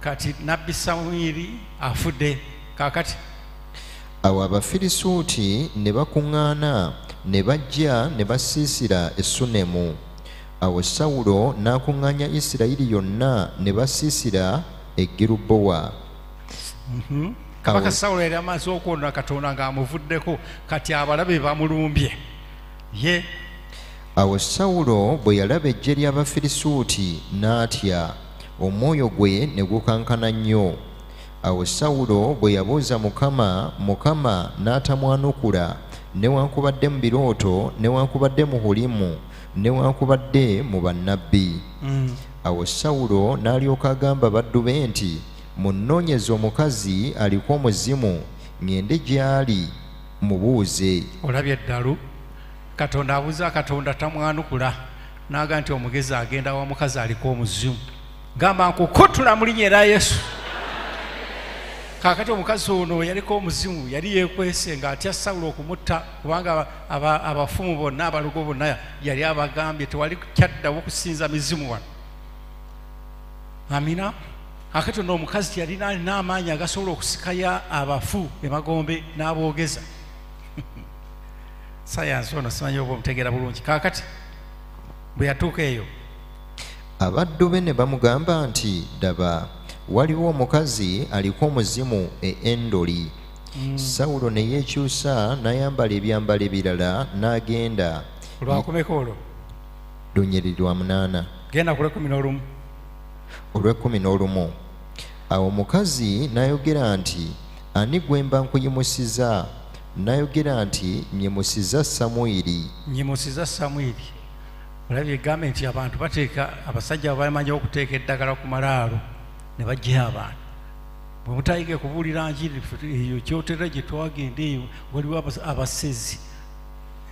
Speaker 1: kati nabbi samwiri afudde kakati
Speaker 2: awo abafirisuuti ne bakuŋŋaana ne bajja ne basiisira e sunemu awo sawulo n'akuŋŋaanya isirayiri yonna ne basiisira e girubowa
Speaker 1: kabaka
Speaker 2: Awo-
Speaker 1: sawulo yali amaze okwonona katonda ng'amuvuddeko kati abalabe bamulumbye. Ye?
Speaker 2: Awo sawulo bwe yalaba ejje ly'abafirisuuti n'atya omwoyo gwe ne gukankana nnyo. Awo sawulo bwe yabuuza mukama mukama n'atamwanukula newankubadde mu birooto newankubadde mu hulimu newankubadde mu bannabbi. Awo sawulo n'alyoka agamba baddu be nti munnoonyeze omukazi aliko omuzimu ŋŋende gy'ali mubuuze.
Speaker 1: Olabye eddalu katonda abuuza katonda tamwanukula naga nti omugezi agenda wa mukazi aliko omuzimu. Gamba nkukutula mu linnya erya yesu. Kaakati omukazi ono yaliko omuzimu yali yeekwese ng'atya sawulo okumutta kubanga aba- aba- abafumu bonna abalugo bonna yali abagambye tewali kyaddawo kusinza mizimu wano. Amina akati ono omukazi yalina alina amaanyi agasobola okusikaya abafu emagombe n'aboogeza. Sayansi ono simanyi oba omutegeera bulungi. Kaakati bwe yatuuka eyo
Speaker 2: abaddu be ne bamugamba nti daba waliwo omukazi aliko omuzimu e endoli. Sawulo ne yeekyusa n'ayambala ebyambalo ebirala n'agenda.
Speaker 1: Olwakomeko olwo?
Speaker 2: Lunyiri lwa munaana.
Speaker 1: Genda ku lwekumi n'olumu
Speaker 2: olw'ekkumi n'olumu. Awo omukazi n'ayogera nti ani gwe mba nkuyimusiza? N'ayogera nti nyimusiza samwiri.
Speaker 1: Nyimusiza samwiri. Olabye egambe nti abantu bateeka abasajja bamanyi okuteeka eddagala ku malaalo ne bajjayo abantu. Bwe mutayige kubuulira njiri eyo kyotera gye twagenda eyo waliwo abas- abasezi.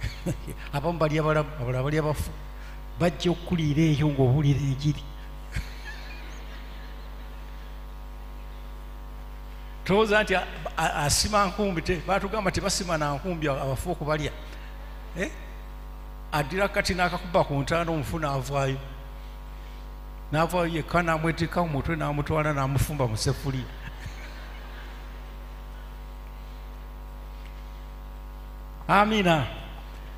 Speaker 1: Abamu bali abalamu abalala bali abafu. Bajja okukuliira eyo ng'obuulira enjiri tolowooza nti asima nkumbi te batugamba tebasima na nkumbi abafu okubalya. Eh? addira kati n'akakuba ku ntaana omufu n'avaayo. N'avaayo yekka n'amwetikka mu mutwe n'amutwala n'amufumba mu sefuliya amiina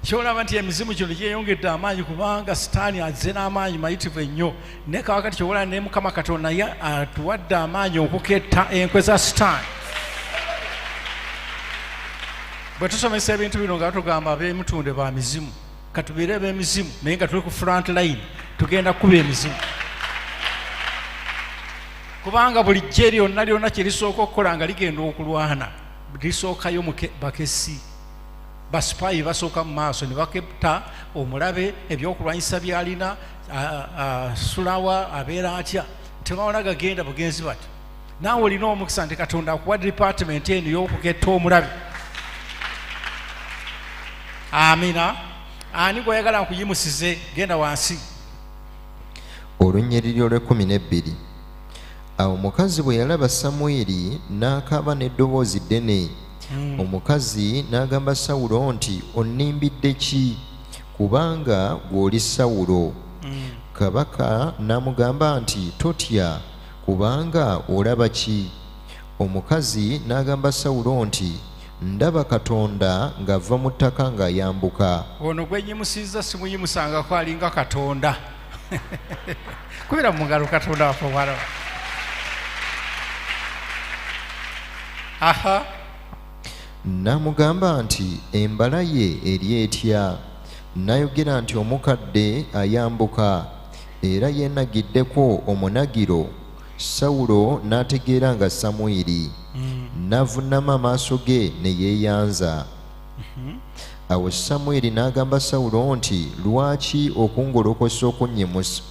Speaker 1: kyolaba nti emizimu kino gyeyongedde amaanyi kubanga sitaani azze n'amaanyi mayitivu ennyo. Naye kawakati kyowolaba ne mukama katonda ye atuwadde amaanyi okuketta enkwe za sitaani. Bwe tusomesa ebintu bino nga tugamba ab'emitunde ba mizimu katubeere ab'emizimu naye nga tuli ku front line tugenda kukuba emizimu. Kubanga buli gye lyonna lyonna kye lisooka okukola nga ligenda okulwana lisookayo muke- bakesi basipaayi basooka mu maaso ne baketta omulabe ebyokulwanyisa byalina sulawa abeera atya. Tebawona gagenda bugenzi bati. Naawe olina omukisa nti katonda akuwa dipaatimenti eno y'okuketta omulabe. Amina. Ani gwayagala nkuyimusize genda wansi.
Speaker 2: Olunyiriri olw'ekkumi n'ebbiri. Awo omukazi bwe yalaba samwiri n'akaaba n'eddoboozi ddene omukazi n'agamba sawulo nti onnimbidde ki? Kubanga gw'oli sawulo. Kabaka n'amugamba nti totya kubanga olaba ki? Omukazi n'agamba sawulo nti ndaba katonda ng'ava mu ttaka ng'ayambuka.
Speaker 1: Ono gwenyimusiza simuyimusangako alinga katonda. Kubira mu ngalo katonda waffe obwala aha
Speaker 2: n'amugamba nti embala ye eri etya? N'ayogera nti omukadde ayambuka era yeenagiddeko omunagiro. Sawulo n'ategeera nga samwiri n'avunnama amaaso ge ne yeeyanza. Awo samwiri n'agamba sawulo nti lwaki okungolokosa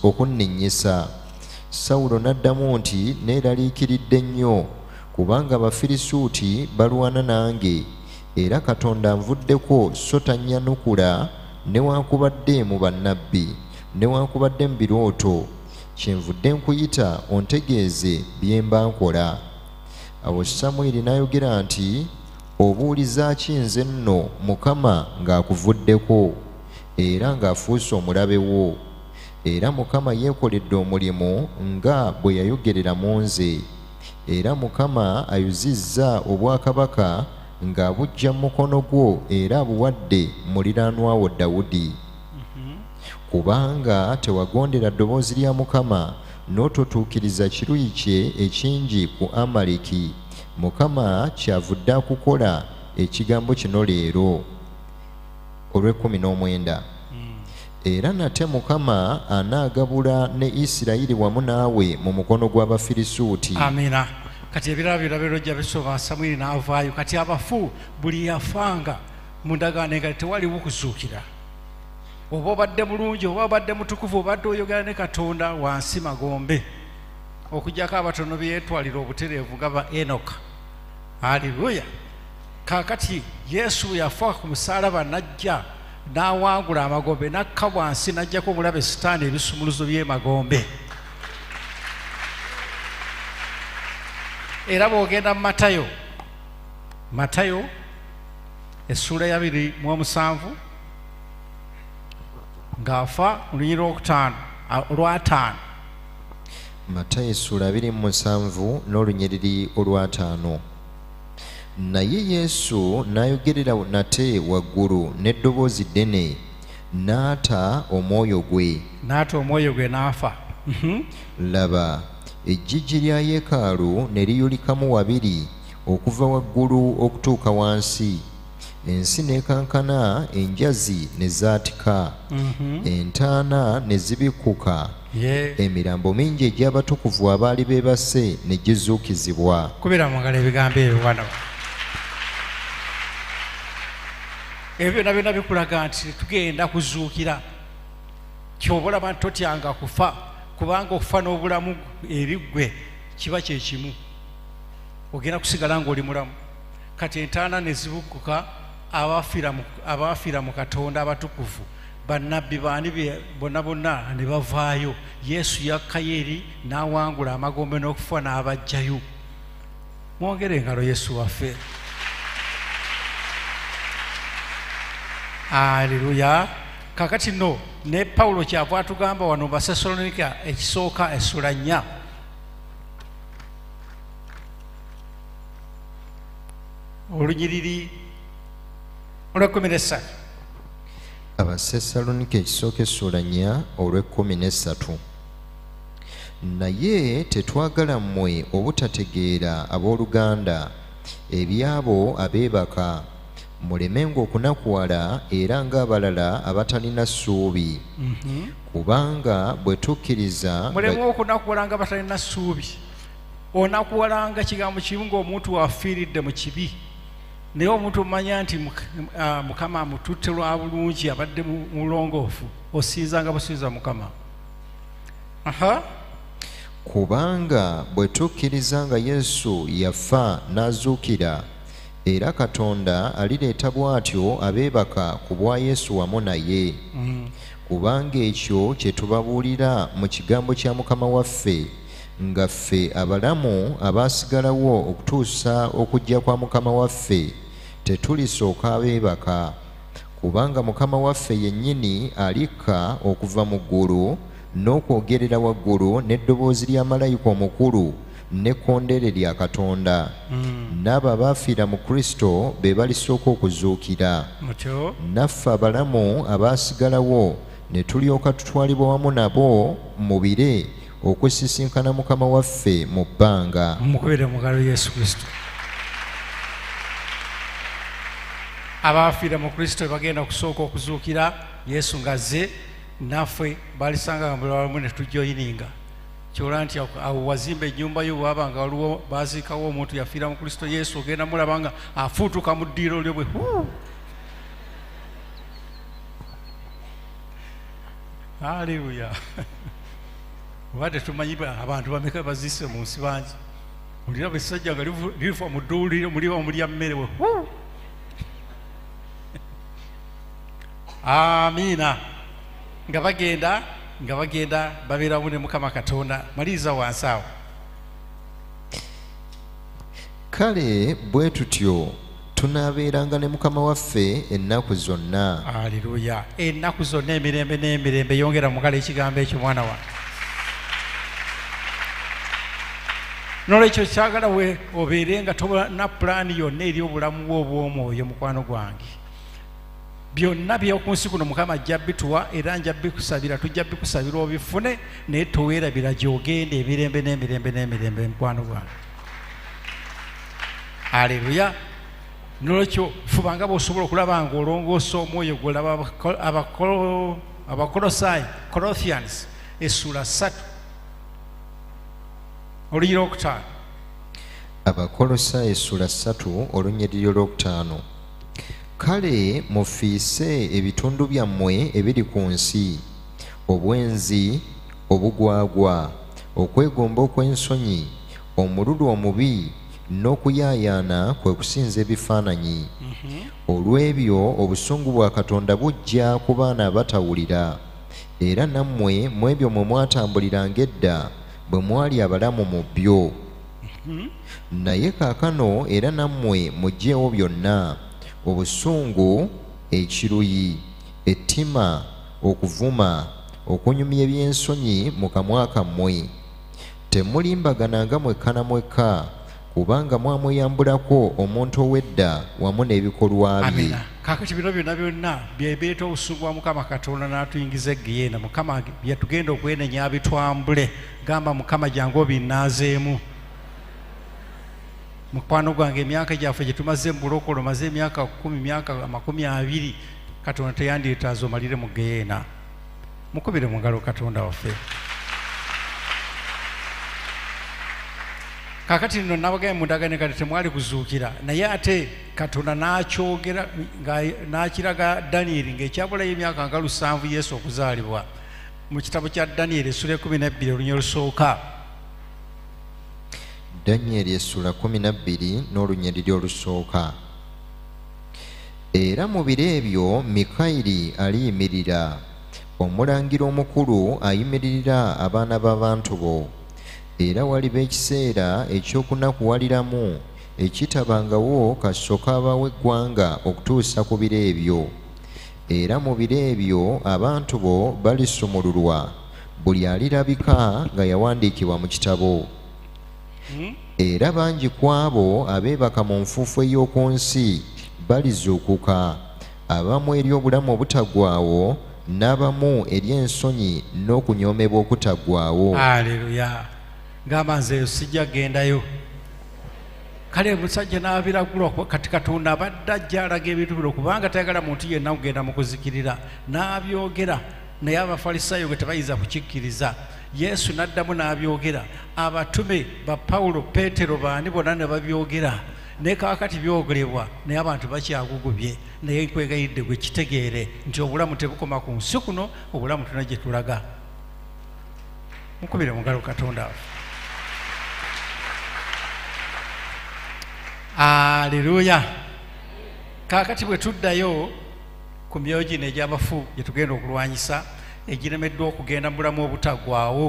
Speaker 2: okunninnyisa sawulo n'addamu nti neeraliikiridde nnyo kubanga abafirisuuti balwana nange era katonda anvuddeko so tannyanukula newankubadde mu bannabbi newankubadde mu birooto. Kyenvudde nkuyita ontegeeze bye mba nkola. Awo samwiri n'ayogera nti obuuliza ki nze nno mukama ng'akuvuddeko era ng'afuuse omulabe wo? Era mukama yeekoledde omulimu nga bwe yayogerera mu nze era mukama ayuzizza obwakabaka ng'abuggya mu mukono gwo era abuwadde muliraanwa wo dawudi. Kubanga tewagondera ddoboozi lya mukama n'ototuukiriza kiruyi kye ekingi ku amaleki. Mukama kyavudde akukola ekigambo kino leero. Olw'ekkumi n'omwenda era nate mukama anaagabula ne isirayiri wamu naawe mu mukono gw'abafirisuuti
Speaker 1: amina. Kati ebirala birabiro ojja bisoma samwiri n'avaayo. Kati abafu buli yafanga mu ndagaano engali tewaliwo kuzuukira. Oba obadde mulungi oba obadde mutukuvu obadde oyogera ne katonda wansi magombe. Okugjako abatono beyeetwalira obutereevu nga ba enoka aleluya kaakati yesu yafa ku musaalaba n'ajja n'awangula amagombe n'akka wansi n'ajjako omulabe sitaani ebisumuluzo by'emagombe era bw'ogenda mu matayo matayo essuula ya biri mu omusanvu ng'afa mu lunyiri lwokutaano olwataano.
Speaker 2: Matayo essula 27 n'olunyiriri olwataano naye yesu n'ayogerera nate waggulu n'eddoboozi ddene n'ata omwoyo gwe.
Speaker 1: N'ata omwoyo gwe n'afa. Mhm.
Speaker 2: laba ejjijji lya yeekaalu ne liyulikamu wabiri okuva waggulu okutuuka wansi. Ensi n'ekankana enjazi ne zaatika. Entaana ne zibikkuka. Emirambo mingi egy'abatukuvu abaali beebase ne gizuukizibwa
Speaker 1: kubira mu ngalo ebigambo ebyo bwana ba- ebyo byonna byonna bikulaga nti tugenda kuzuukira. Kyoba olaba nti totyanga kufa kubanga okufa n'obulamu eri ggwe kiba kyekimu ogenda kusigala ng'oli mulamu. Kati entaana ne zibukkuka abafiira mu- katonda abatukuvu bannabbi baani bonna bonna ne bavaayo. Yesu yakkayo eri n'awangula amagombe n'okufa n'abajjayo mwongere engalo yesu waffe aleluya kakati no ne pawulo kyava atugamba wano basesalonika ekisooka essula nnya. Olunyiriri olwekumi nessatu
Speaker 2: abasessalonike ekisooka essula nnya olw'ekkumi n'essatu naye tetwagala mmwe obutategeera abooluganda ebyabo abeebaka mulemenga okunakuwala era ng'abalala abatalina ssuubi. Kubanga bwe tukkiriza
Speaker 1: mulemu okunakuwalanga batalina ssuubi onakuwalanga kigambo kimu ng'omuntu wafiiridde mu kibi. Naye omuntu omanya nti Muk- mukama amututte lwa bulungi abadde mu- mulongoofu osinzanga businza mukama. Aha.
Speaker 2: Kubanga bwe tukkiriza nga yesu yafa n'azuukira era katonda alireeta bw'atyo abeebaka ku bwa yesu wamu naye. Kubanga ekyo kye tubabuulira mu kigambo kya mukama waffe nga ffe abalamu abaasigalawo okutuusa okujja kwa mukama waffe tetulisooka abeebaka. Kubanga mukama waffe yennyini alikka okuva mu ggulu n'okwogerera waggulu n'eddoboozi lya malayika omukulu n'ekkondeere lya katonda. N'abo abaafiira mu kristo be balisooka okuzuukira. Naffe abalamu abaasigalawo ne tulyoka tutwalibwa wamu nabo mu bire okusisinkana mukama waffe mu bbanga.
Speaker 1: Mukubire mu ngalo yesu kristo. Abaafiira mu kristo bagenda okusooka okuzuukira yesu ngazze naffe balisanga nga mulwamu ne tujoyininga kyola nti awo- wazimba ennyumba yo bwaba nga waliwo baziikawo omuntu yafiira mu kristo yesu ogenda mulaba nga afuutuka mu ddiiro lyo bwe. Haleluya oba tetumanyi ba- abantu bameka baziise mu nsi bangi. Oliraba essajja nga lifa mu dduuliro muliba mulya mmere we. Amiina. Nga bagenda nga bagenda babeeramu ne mukama katonda maliriza wansi awo.
Speaker 2: Kale bwe tutyo tunaabeeranga ne mukama waffe ennaku zonna.
Speaker 1: Aleluya ennaku zonna emirembe n'emirembe yongera mukala ekigambo ekyo mwana wange nolwekyo kyagala we obeere nga tobana pulaani yonna eri obulamu bwe obw'omwoyo mukwano gwange byonna byoku nsi kuno mukama ajja bituwa era nja bikusabira tujja bikusabira obifune naye toweerabira gyogenda emirembe n'emirembe n'emirembe mukwano gwange aleluya nolwekyo fubanga bwosobola okulaba nga olongoosa omwoyo gwolaba Abako- Abakolo- abakolosayi corothians essula ssatu oluyira okutaano
Speaker 2: abakolosa essula ssatu olunyiriri olwokutaano kale mufiise ebitundu byammwe ebiri ku nsi obwenzi obugwagwa okwegomba okw'ensonyi omululu omubi n'okuyaayaana kwe kusinza ebifaananyi. Olw'ebyo obusungu bwa katonda bujja ku baana abatawulira. Era nammwe mu ebyo mwe mwatambuliranga edda bwe mwali abalamu mu byo. Naye kaakano era nammwe muggyeewo byonna obusungu ekiruyi ettima okuvuma okunyumya ebyensonyi mu kamwa kammwe temulimbagananga mwekka na mwekka kubanga mwamweyambulako omuntu ow'edda wamu n'ebikolwa bye.
Speaker 1: Kakati bino byonna byonna byebireeta obusungu bwa mukama katonda n'atuyingiza egeyeena mukama byetugenda okwenenya abitwambule gamba mukama jangu obinnaazeemu mukwano gwange emyaka gyaffe gye tumaze mu bulokolo maze emyaka kumi myaka amakumi abiri katonda teyandietaaza omalire mu geyeena mukubire mu ngalo katonda waffe. Kakati nno nabagambe mundagane kati temwali kuzuukira naye ate katonda n'akyogera n'akiraga daniyeri ng'ekyabulayo emyaka nga lusanvu yesu okuzaalibwa. Mu kitabo kya daniyeri essula ekumi nebbiri olunya olusooka
Speaker 2: danyeri essula 12 n'olunyiriri olusooka. Era mu biro ebyo mikayiri aliyimirira. Omulangira omukulu ayimiririra abaana b'abantu bo. Era waliba ekiseera eky'okunakuwaliramu ekitabangawo kasooka abawo eggwanga okutuusa ku biro ebyo. Era mu biro ebyo abantu bo balisumululwa. Buli alirabika nga yawandiikibwa mu kitabo era bangi ku abo abeebaka mu nfuufu ey'oku nsi balizuukuka. Abamu eri obulamu obutaggwaawo n'abamu eri ensonyi n'okunyoomebwa okutaggwaawo.
Speaker 1: Aleluya ngamba nzeeyo sijja gendayo. Kale musajja n'abiragulwa kati katonda abadde ajja alaga ebintu bino kubanga tayagala muntu yenna kugenda mu kuzikirira. N'abyogera naye abafalisaayo gwe tebayinza kukikkiriza yesu n'addamu n'abyogera. Abatume ba pawulo peetero baani bonna ne babyogera. Naye kaakati byogerebwa naye abantu bakyagugubye. Naye nkwegayiridde gwe kitegeere nti obulamu tebukoma ku nsi kuno obulamu tuna gye tulaga. Mukubire mu ngalo katonda waffe. Aleluya kaakati bwe tuddayo ku myoyo gino egy'abafu gye tugenda okulwanyisa egiremeddwa okugenda mu bulamu obutaggwaawo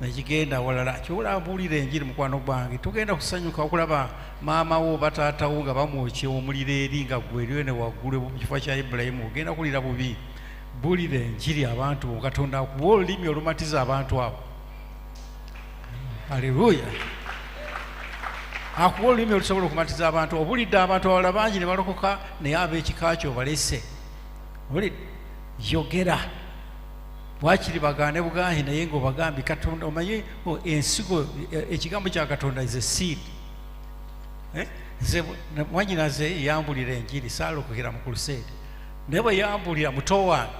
Speaker 1: nekigenda walala kyobulambuulira enjiri mukwano gwange. Tugenda kusanyuka okulaba maama wo oba taatawo nga bamwokya omuliro eri nga gwe eriyo ne waggulu mu kifo kya ibulayimu ogenda kulira bubi. Buulira enjiri abantu bo katonda akuwa olulimi olumatiza abantu abo. Aleluya akuwa olulimi olusobola okumatiza abantu. Obulidde abantu abalala bangi ne balokoka naye ab'ekika kyo balese. Oli yogera bwakiri bagaane buganyi naye ngaobagambye katonda omanye o, ensigo e- ekigambo kya katonda is a seed. Eh? nze na- mwanyinaze yambulira enjiri saalokokera mu kuluseedi naye bwe yambulira muto wange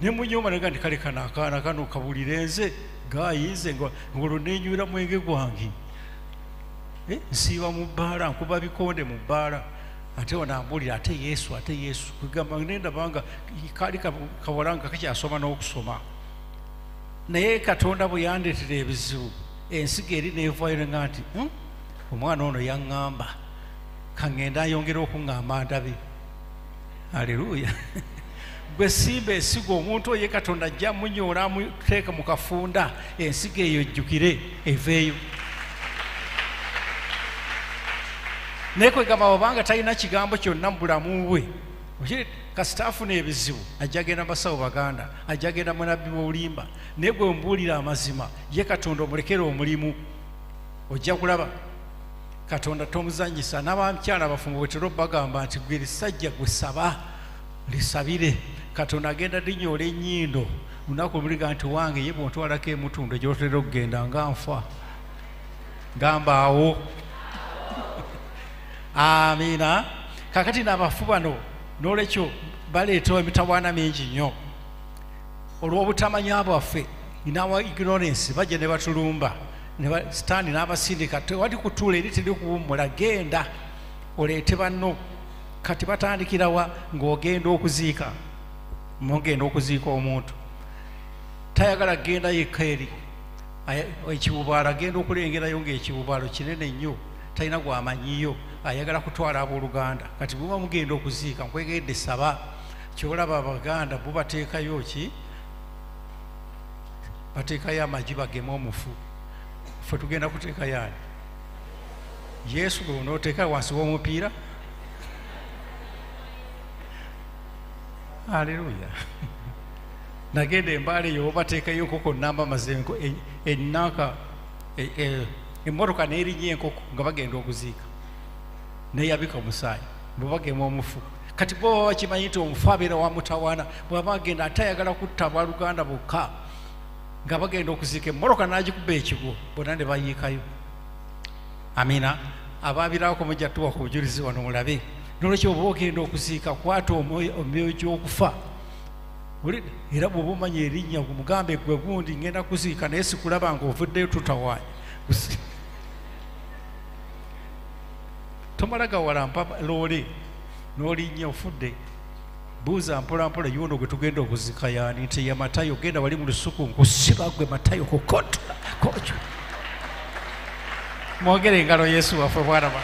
Speaker 1: ne munyuma naga nti kale kano akaana kano kabulire nze gayinze nga olwo nenywera mwenge gwange. Eh, nsiiba mu bbaala nkuba bikonde mu bbaala ate onambulira ate yesu ate yesu. Kugamba nendabanga kaali ka- kawala nga kakyasoma n'okusoma. Naye katonda bwe yandeetera ebizibu ensigo eri neevayo nenga nti "Hmm, omwana ono yaŋŋamba. Kaŋŋenda ayongera okuŋŋamba ndabe aleluya gwe simba ensigo omuntu oyo ye katonda ajja munyoola amuteeka mu kafunda ensigo eyo ejjukire eveeyo naye kwegamba obanga talina kigambo kyonna mu bulamu bwe. Okiri kasita afuna ebizibu ajja genda basawo baganda ajja genda mu nabbi b'obulimba naye gwe mbuulira amazima ye katonda omulekere omulimu. Ojja kulaba katonda tomuzanyisa n'abamukyala abafumbo bwetera bagamba nti gwe lisajja gwe saba lisabire. Katonda agenda linyoola ennyindo lunaku oluliga nti wange ye bwontwalako emutundu egyotera okugenda nga nfa gamba awo amiina kakati n'abafu bano n'olwekyo baleetawo emitawaana mingi nnyo. Olw'obutamanya bwaffe inawa ignorance bajja ne batulumba. Sitaani n'abasindika tewali kutuula eri teri kuwummula genda oleete banno. Kati batandikirawa ng'ogenda okuziika? Mugenda okuziika omuntu. Tayagala kgenda yekka eri. Ekibubaalo agenda okulengerayo ng'ekibubaalo kinene nnyo talina gwamanyiyo ayagala kutwala abooluganda. Kati buba mugenda okuziika nkwegedde saba kyolaba abaganda bubateekayo ki? Bateekayo amagi bageme omufu. Ffe tugenda kuteekayo ani yesu gwe onooteeka wansi w'omupiira? Aleluya nagenda embaala eyo obateekayo enkoko namba mazengo e- enaka e- e- emmotoka neerinnya enkoko nga bagenda okuziika neyabika omusaayi bwebagema omufu. Kati bo baba bakimanyi nti omufu abeera wa mutawaana bwaba agenda ate ayagala kutta baluganda bokka nga bagenda okuziika emmoloka n'agikuba ekigo bonna ne bayiikayo. Amina. Ababiraako mujja tuwa ku bujulizi wano mulabe. Nolwekyo oba ogenda okuziika kwata omyoyo gy'okufa. Wulidde? era bw'oba omanya erinnya mugambe gwe gundi ngenda kuziika naye sikulaba nga ovuddeyo tutawaanya Tomala gawalampa loole n'olinnya ofudde buuza mpolampola yuno gwe tugenda okuzika yaani nti ye matayo genda wali mu lusuku nkusiba gwe matayo kukotola koco mwogere engalo yesu waffe bwana bwa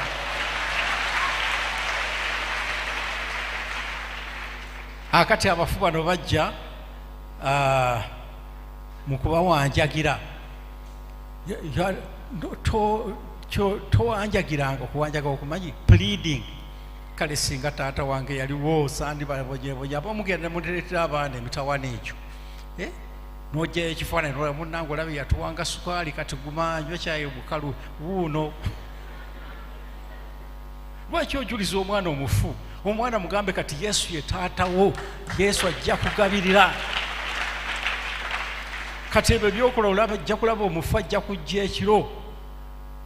Speaker 1: akati abafu bano bajja ah, mu kubawanjagira Towanjagiranga okuwanjaga okumanyi? Pleading. Kale singa taata wange yaliwo sandibabonyebonya aba mugenda muteretera abaana emitawana ekyo Eh? nojjayo ekifaananyi nola munange olabe yatuwanga sukaali kati gumanywa kyayo bukalu wuuno. Lwaki ojuliza omwana omufu? Omwana mugambe kati yesu ye taatawo yesu ajja kugabirira. Kati ebyo byokola olaba ajja kulaba omufu ajja kujja ekiro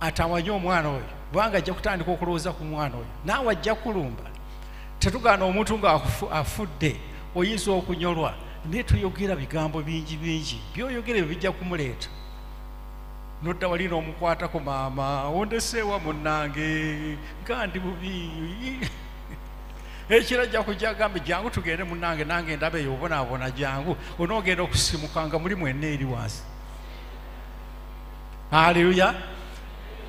Speaker 1: atawanye omwana oyo kubanga ajja kutandika okulowooza ku mwana oyo. Naawe ajja kulumba. Tetugaana omuntu nga afu- afudde oyinza okunyolwa. Naye tuyogera bigambo bingi bingi. Byoyogera ebyo bijja kumuleeta. Nodda wali n'omukwatako maama ondeseewa munnange? Nga ndi bubi. Ekiro ajja kujja agambe jangu tugende munnange nange ndaba eyo obonaabona jangu onoogenda okusimuka nga muli mwenna eri wansi. Aleluya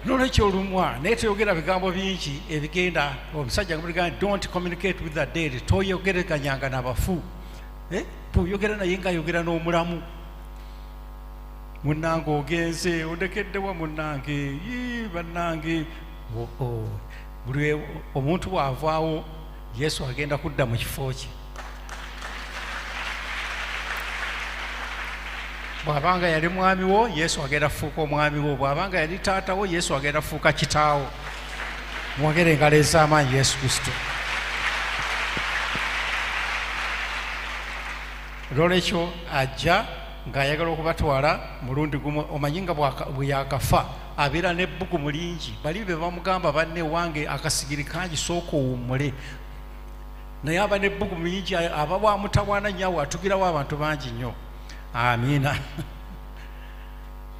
Speaker 1: nolwekyo olumwa naye toyogera bigambo bingi ebigenda omusajja nga muligaa don't communicate with the dead. Toyogereganyanga nabafu. Eh? toyogera naye ngaayogera n'omulamu. Munnange ogenze ondekeddewa munnange? Bannange. O- o, buli omuntu bw'avaawo yesu agenda kudda mu kifo kye bw'abanga yali mwami wo yesu agenda kufuuka omwami wo. Bw'abanga yali taata wo yesu agenda kufuuka kitaawo. Mwogere engalo ez'amaanyi yesu kristo. Olwolwekyo ajja ng'ayagala okubatwala mulundi gumu omanyi nga bwe yakafa abeera n'ebbugumu lingi. Bali be bamugamba banne wange akasigiri kangi sooka owummule. Naye aba n'ebbugumu lingi aba bwamutawaana nyawo atugirawo abantu bangi nnyo amiina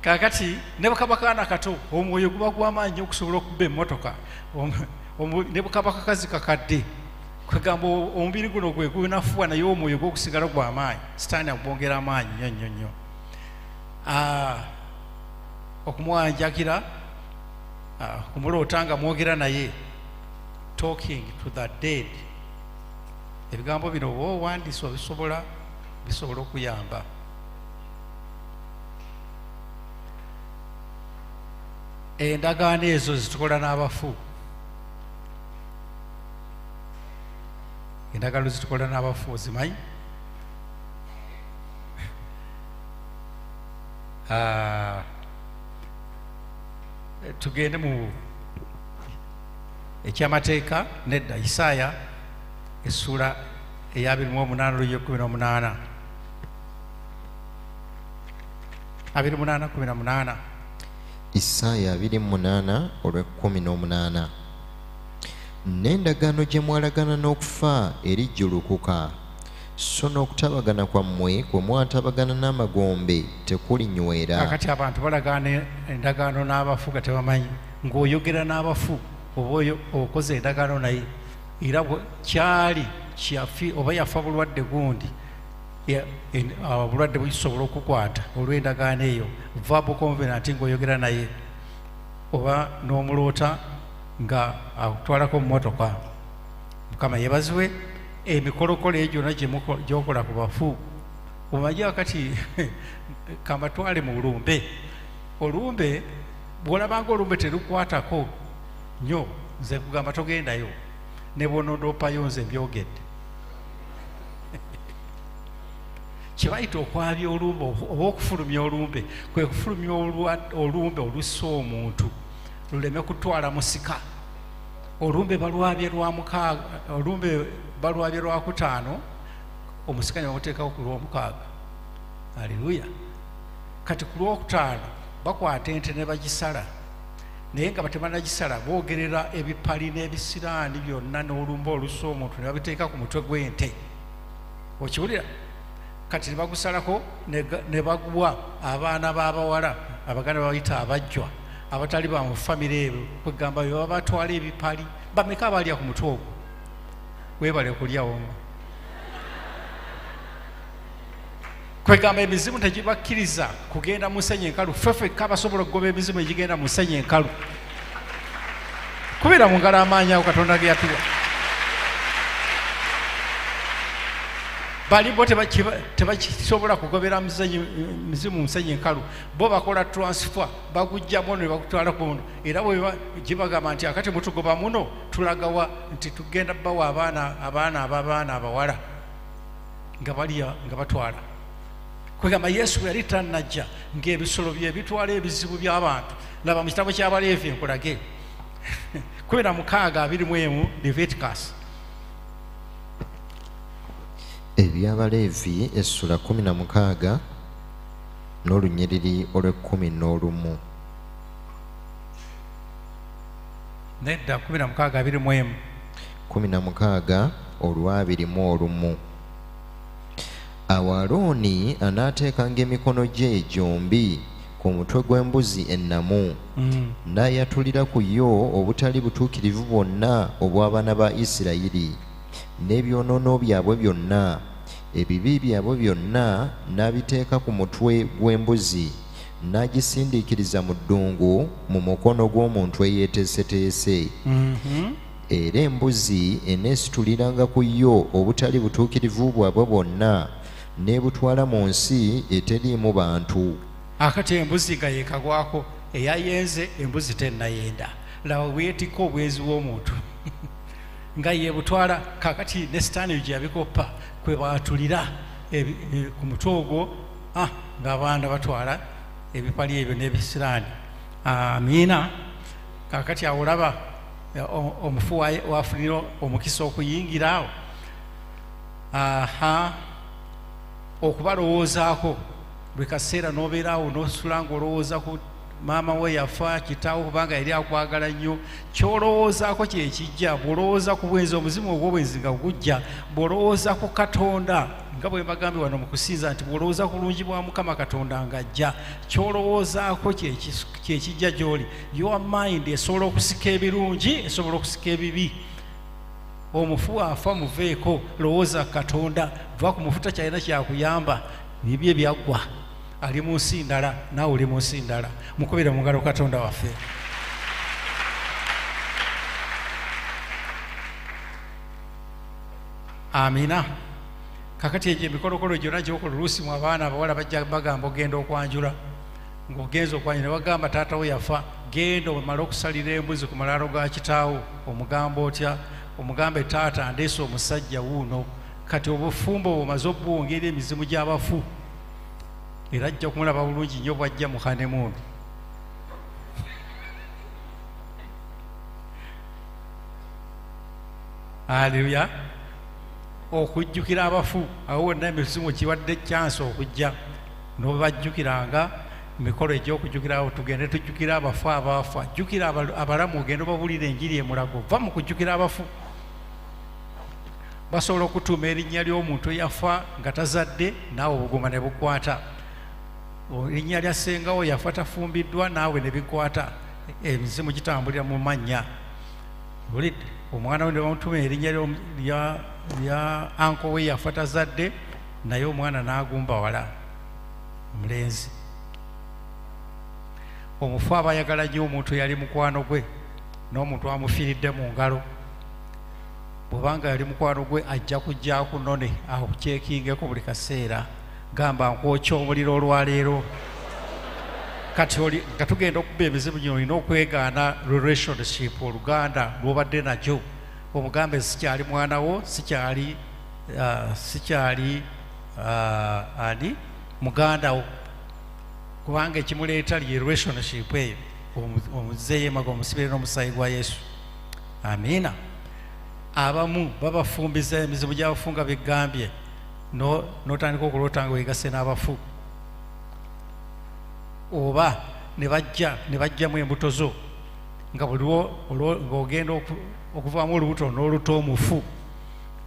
Speaker 1: kakati ne bukabakaana kato omwoyo guba gw'amaanyi okusobola okuba emmotoka. Ne bukabakakazi kakadde. Kwegamba o- omubiri guno gwe gunafuwa naye omwoyo gw'okusigala gw'amaanyi sitaani agwongera amaanyi nnyo nnyo nnyo. Okumuwanjagira ah, kumuloota nga mwogera naye. Talking to the dead. Ebigambo bino oba owandiise obisobola bisobola okuyamba endagaano ezo zitukola n'abafu. Endagano zitukola n'abafu ozimanyi? Ah, tugende mu ekyamateeka nedda isaaya essuula eya 28 oluyekumi n'omunaana. 28 18
Speaker 2: isaaya 28 olw'ekkumi n'omunaana. N'endagaano gye mwalagana n'okufa erijjulukuka so n'okutabagana kwammwe kwe mwatabagana n'amagombe tekulinywera
Speaker 1: kakati abantu balagaana endagaano n'abafu nga tebamanyi. Ng'oyogera n'abafu oba okoze endagaano naye era kyali kyafi oba yafa bulwadde gundi obulwadde bukisobola okukwata olw'endagaano eyo. Vabo convenant ng'oyogera naye. Oba n'omuloota nga akutwalako mu motoka mukama yebaziwe emikolokolo eyo gyonna gy'okola ku bafu. Omanyi wakati kambatwale mu lumbe olumbe bw'olabanga olumbe terukwatako nnyo nze kugamba togendayo. Ne bwonodoopayo nze mbyogedde kyebayita okwabya olumbe oba okufulumya olumbe kwe kufulumya olumbe olussa omuntu luleme kutwala musika. Olumbe balwabye lwa mukaaga olumbe balwabye lwa kutaano omusika ne bamuteekako ku lwomukaaga. Aleluya kati ku lwokutaano bakwata ente ne bagisala naye nga batemanagisala boogerera ebipali n'ebisiraani byonna n'olumba olusa omuntu ne babiteeka ku mutwe gw'ente. Okiwulira kati ne bagusalako ne baguwa abaana b'abawala abaganda babayita abajjwa abatali ba mu famire ebyo kwegamba bye baba batwala ebipali bameka abalya ku mutwe ogwo? Weebale kulyawomu kwegamba emizimu tegibakkiriza kugenda mu nsenyi enkalu ffeffekka basobola okugoba emizimu egigenda mu nsenyi enkalu. Kubeera mu ngalo amaanyi ago katonda ge yatuwa bali bo tebakisobola kugobera mizimu mu nsenyi enkalu bo bakola transfer bagugjamu ne bagutwala ku muno era gibagamba nti akati mutugoba muno tulagawa nti tugenda bawa abaana abaana ababaana abawala nga balya nga batwala. Kwegamba yesu yali tannajja ng'ebisolo bye bitwala ebizibu by'abantu. Laba mu kitabo ky'abaleevi nkulage kubira mukaaga abiri mu emu leviticus
Speaker 2: ebyabaleevi essula 16 n'olunyiriri olw'ekkumi n'olumu.
Speaker 1: Nedda kumi na mukaaga abiri mu emu.
Speaker 2: 16 olwabiri mu olumu. Awo alooni anaateekanga emikono gye gyombi ku mutwe gw'embuzi ennamu. N'ayatulira ku yo obutali butuukirivu bwonna obw'abaana ba isirayiri n'ebyonoono byabwe byonna. Ebibi byabwe byonna n'abiteeka ku mutwe gw'embuzi n'agisindiikiriza mu ddungu mu mukono gw'omuntu eyeeteeseteese. Era embuzi eneesituliranga ku yo obutali butuukirivu bwabwe bwonna n'ebutwala mu nsi eteriimu bantu.
Speaker 1: Akati embuzi nga yekagwako eyayenze embuzi tennayenda. Laba weetikka obwezi bw'omuntu nga yebutwala kakati ne sitaani gye yabikoppa kwe baatulira ku mutwe ogwo ah, ng'abaana batwala ebipali ebyo n'ebisiraani. Amiina kakati awo olaba eh, omufu wa- wafunira omukisa okuyingira awo aha okubalowoozaako buli kaseera n'obeera awo n'osula ng'olowooza ku maama we yafa kitaawo kubanga yali akwagala nnyo. Ky'olowoozaako kyekijja bw'olowooza ku bwenzi omuzimu ogw'obwenzi nga gujja bw'olowooza ku katonda nga bwe bagambye wano mu kusinza nti bw'olowooza ku bulungi bwa mukama katonda ng'ajja ky'olowoozaako kyeki- kyekijja gy'oli your mind esobola okusika ebirungi esobola okusika ebibi. Omufu afa muveeko lowooza katonda va ku mufuta kyalina kyakuyamba bibye byaggwa ali mu nsi ndala naawe oli mu nsi ndala. Mukubire mu ngalo katonda waffe. Amina. Kakati egyo emikolokolo gyonna gyokola oluusi mu abaana abawala bajja bagamba ogenda okwanjula. Ng'ogenza okwanjula. Ne bagamba taata we yafa genda omale okusalira embuzi ku malaalo ga kitaawo. Omugamba otya? Omugambe taata ndeese omusajja wuuno. Kati obufumbo bumaze obuwongera emizimu gy'abafu era ajja kumulaba bulungi nnyo bwajja mu kanemuunu aleluya okujjukira abafu awo wonna emisimu kiwadde kyansi okujja nobajjukiranga emikolo egy'okujjukira abo tugende tujjukira abafu abaafa. Jjukira abal- abalamu ogende obabulira enjiri emulago va mu kujjukira abafu. Basobola okutuuma erinnya ly'omuntu eyafa nga tazadde naawe obuguma ne bukwata erinnya lya ssengawo yafa tafumbiddwa naawe ne bikwata emizimu gitambulira mu mannya. Bulidde omwana we ne bamutuma erinnya lya anko we yafa tazadde naye omwana n'agumba wala. Omulenzi. Omufu aba ayagala nnyo omuntu eyali mukwano gwe n'omuntu amufiiridde mu ngalo. Bw'obanga yali mukwano gwe ajja kujja akunone akukyekingeko buli kaseera gamba nkwokya omuliro olwaleero kati oli nga tugenda okuba ebizibu gino olina okwegaana relationship oluganda lwobadde najyo omugambe sikyali mwanawo sikyali ah, sikyali ah, ani? Mugandawo kubanga ekimuleeta lye relationship eyo omu- omuzeeyemaga omusibire n'omusaayi gwa yesu. Amiina. Abamu babafumbiza emizibu gyabafu nga begambye no- n'otandika okuloota nga wegase n'abafu. Oba ne bajja ne bajjamu embuto zo nga buliwo ng'ogenda oku- okuvaamu olubuto n'oluta omufu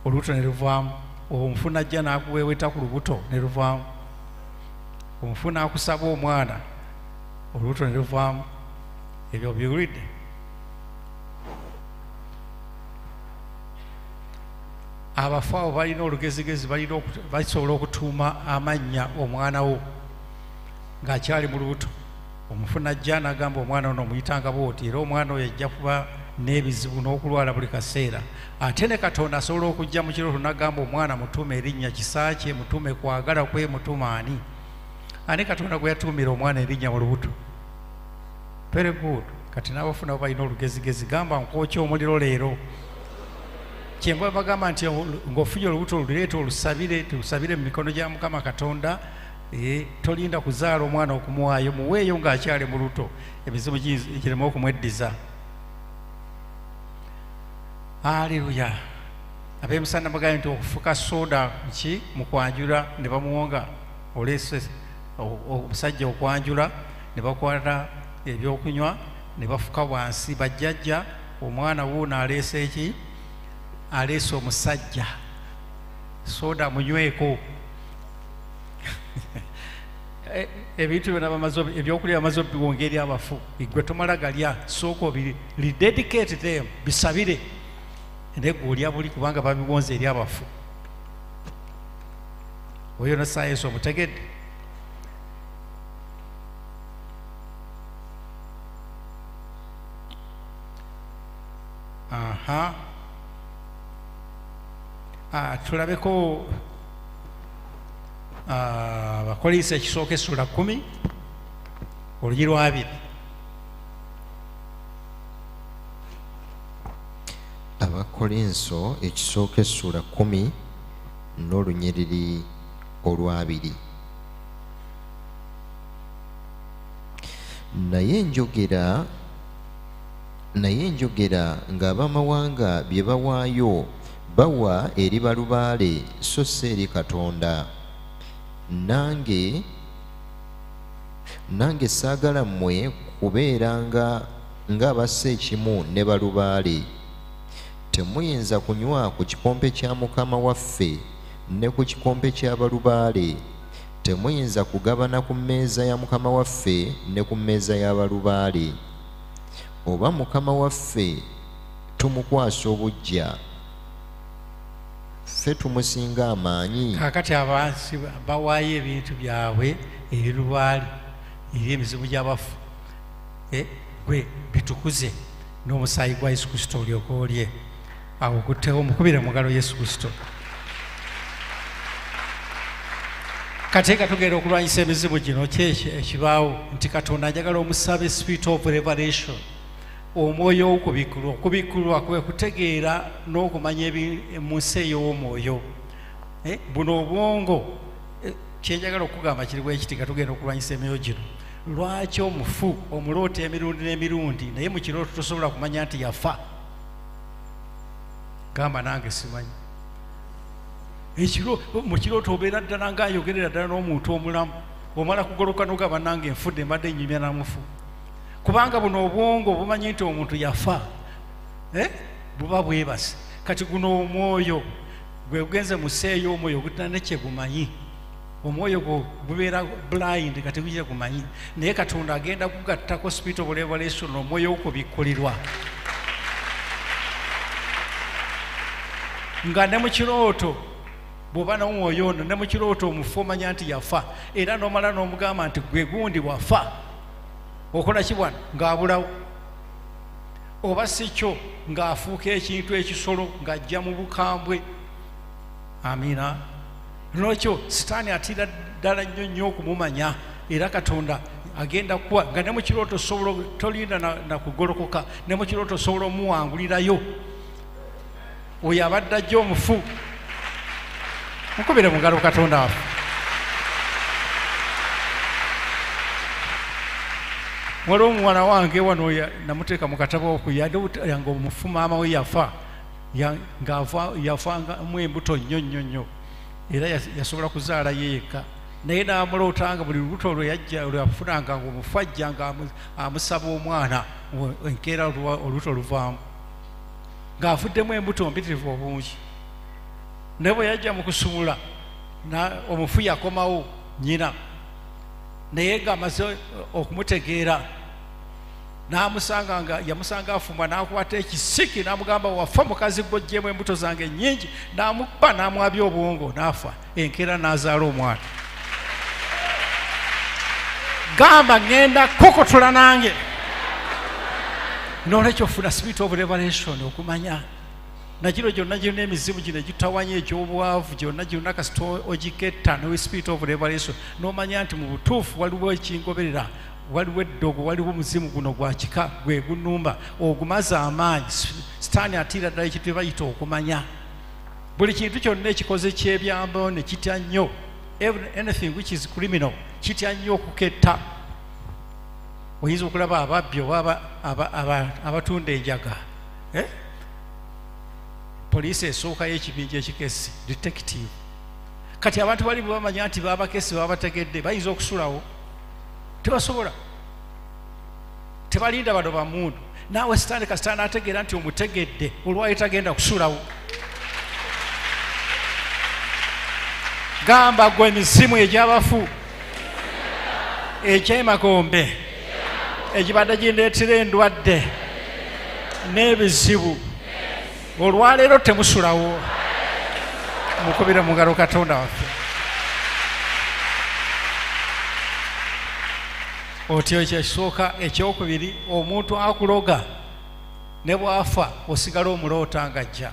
Speaker 1: olubuto ne luvaamu. Omufu najja n'akuweeweta ku lubuto ne luvaamu. Omufu n'akusaba omwana olubuto ne luvaamu. Ebyo biwulidde abafu abo balina olugezigezi basobola okutuuma amannya omwana wo ng'akyali mu lubuto. Omufu najja n'agamba omwana ono omuyitanga bwoti era omwana oyo ajja kuba n'ebizibu n'okulwala buli kaseera. Ate ne katonda asobola okujja mu kirooto n'agamba omwana mutuume erinnya kisaakye mutuume kwagala kwe mutuume ani? Ani katonda gwe yatuumira omwana erinnya mu lubuto? Very good. Kati n'abafu nabo balina olugezigezi gamba nkwokya omuliro leero kyenva bagamba nti ng'ofunye olubuto oluleeta olusabire tulusabire mu mikono gya mukama katonda eh, tolinda kuzaala omwana okumuwaayo muweeyo ng'akyali mu luto ebizibu gi- kireme okumweddiza. Aleluya abeemusana bagambye nti okufuka soda ki? Mu kwanjula ne bamuwonga oleese o- o- omusajja okwanjula ne bakwata ebyokunywa ne bafuka wansi bajjajja omwana wuuno aleese eki aleese omusajja soda munyweko ebintu byona ebyokulya bamaze obiwonga eri abafu igwe tomala galya sooka obiri rededicate them bisabire. Naye gwe olya buli kubanga babiwonza eri abafu. Oyo ne sayensi omutegedde aha Ah, tulabeko ah, abakolisa ekisooka essula kumi olugi lwabiri
Speaker 2: abakolinso ekisooka essula kumi n'olunyiriri olwabiri naye njogera naye njogera ng'abamawanga bye bawaayo bawa eri balubaale so si eri katonda. Nange nange saagala mmwe kubeeranga ng'abassa ekimu ne balubaale. Temuyinza kunywa ku kikompe kya mukama waffe ne ku kikompe ky'abalubaale temuyinza kugabana ku mmeeza ya mukama waffe ne ku mmeeza y'abalubaale oba mukama waffe tumukwasa obuggya ffe tumusinga amaanyi.
Speaker 1: Kaakati abansi bawaayo ebintu byabwe eri lubaali eri emizimu gy'abafu. Eh, gwe bitukuze n'omusaayi gwa yesu kristo olyoka olye. Awo okuttewo mukubire mu ngalo yesu kristo. Kati nga tugenda okulwanyisa emizimu gino ki eki- ekibaawo? Nti katonda njagala omusabe spirit of revelation omwoyo okubikkulwa okubikkulwa kwe kutegeera n'okumanya mu nsi ey'omwoyo. Eh, buno obwongo eh, kyenjagala okugamba kiri bwe kiti nga tugenda okulwanyisa emyoyo gino. Lwaki omufu omuloota emirundi n'emirundi naye mu kirooto tosobola kumanya nti yafa? Gamba nange simanyi. Ekiro mu kirooto obeera ddala ngaayogerera ddala n'omuntu omulamu omala kugoloka nogamba nange nfudde mbadde nyumya namufu kubanga buno obwongo bumanyi nti omuntu yafa eh? buba bwebase. Kati guno omwoyo gwe gugenze mu seeyo omwoyo gutana nekye gumanyi. Omwoyo gwo gubeera blind nga tegukye gumanyi. Naye katonda agenda kugattako spirit of revelation omwoyo okubikkulirwa nga ne mu kirooto bw'oba nomwoyo ono ne mu kirooto omufu omanya nti yafa. Era n'omala n'omugamba nti gwe gundi wafa okola ki bwana? Ng'abulawo. Oba si kyo ng'afuuka ekintu ekisolo ng'ajja mu bukambwe. Amiina nolwekyo sitaani atiira ddala nnyo nnyo okumumanya era katonda agenda kuwa nga ne mukirooto osobola tolinda na- nakugolokoka ne mukirooto osobola omuwangulirayo. Oyo abadde ajja omufu. Mukubire mungalo katonda waffe waliwo omuwala wange wano namuteeka mu katabo oku yadanga omufu maama we yafa yafangamu embuto nnyo nnyo nnyo. Era yas- yasobola kuzaala yeeka. Naye n'amulootanga buli lubuto lwe yajja lweyafunanga ngaomufu ajja nga amu- amusaba omwana enkeera olubuto luvaamu. Ng'afuddemu embuto mpitirivu obungi. Naye bwe yajja mu kusumula omufu yakomawo nnyina naye ng'amaze okumutegeera n'amusanga nga yamusanga afumwa n'akwata ekisiki n'amugamba wafa mukazi gw'oggyemu embuto zange nnyingi n'amukuba n'amwabya obwongo n'afa. Enkeera n'azaala omwana. Gamba ŋŋenda kokotula nange. Nolwekyo ofuna spirit of revelation okumanya nagiro gyonna gyonna emizimu gino egitawanya egy'obwavu gyonna gyonna kasita ogiketta newe spirit of revelation. N'omanya nti mu butuufu waliwo ekingoberera waliwo eddogo waliwo omuzimu guno gwa kika gwe gunumba ogumaze amaanyi sitaani atiira ddala ekintu bayita okumanya. Buli kintu kyonna ekikoze kyebyambo ne kitya nnyo. Anything which is criminal kitya nnyo okuketta. Oyinza okulaba ababbi oba aba- aba- aba- abatunda enjaga eh? Poliisi esookayo ekibinja ekikesi detective. Kati abantu bali bwe bamanya nti babakesi babategedde bayinza okusulawo? Tebasobola. Tebalinda bano bamundu naawe sitaani kasita naategeera nti omutegedde olwayo tagenda kusulawo. Gamba gwe emisimu egy'abafu. Ekyemagombe egibadde gindeetera endwadde n'ebizibu olwaleero temusulawo. Mukubire mu ngalo katonda waffe. Otyo kyekisooka ekyokubiri omuntu akuloga ne bwafa osigala omuloota nga ajja.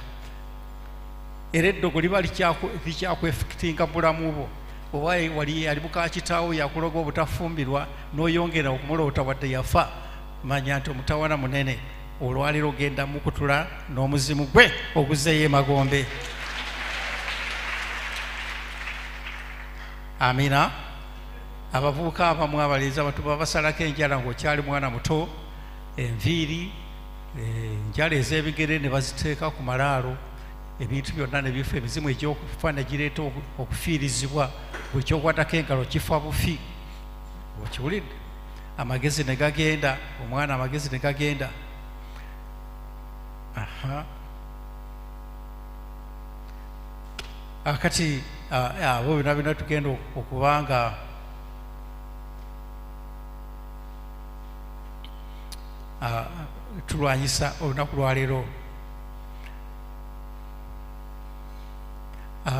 Speaker 1: Era eddogo liba likyakwefekitinga bulamu bwo. Oba wali yali mukakitaawo yakuloga obutafumbirwa n'oyongera okumuloota wadde yafa manya nti omutawana munene olwaliro ogenda mukutula n'omuzimu gwe oguzeeyo emagombe. Amina. Abavubuka abamu abalenzi abatu babasalako enjala ng'okyali mwana muto enviiri enjala ez'ebigere ne baziteeka ku malaalo ebintu byonna ne bifa emizimu egyokufa ne gireeta oku- okufiirizibwa bwe kyokwatako engalo kifa bufi. Okiwulidde amagezi ne gagenda omwana amagezi ne gagenda aha. Akati abo byonna byonna tugenda okuba nga ah, tulwanyisa olunaku lwaleero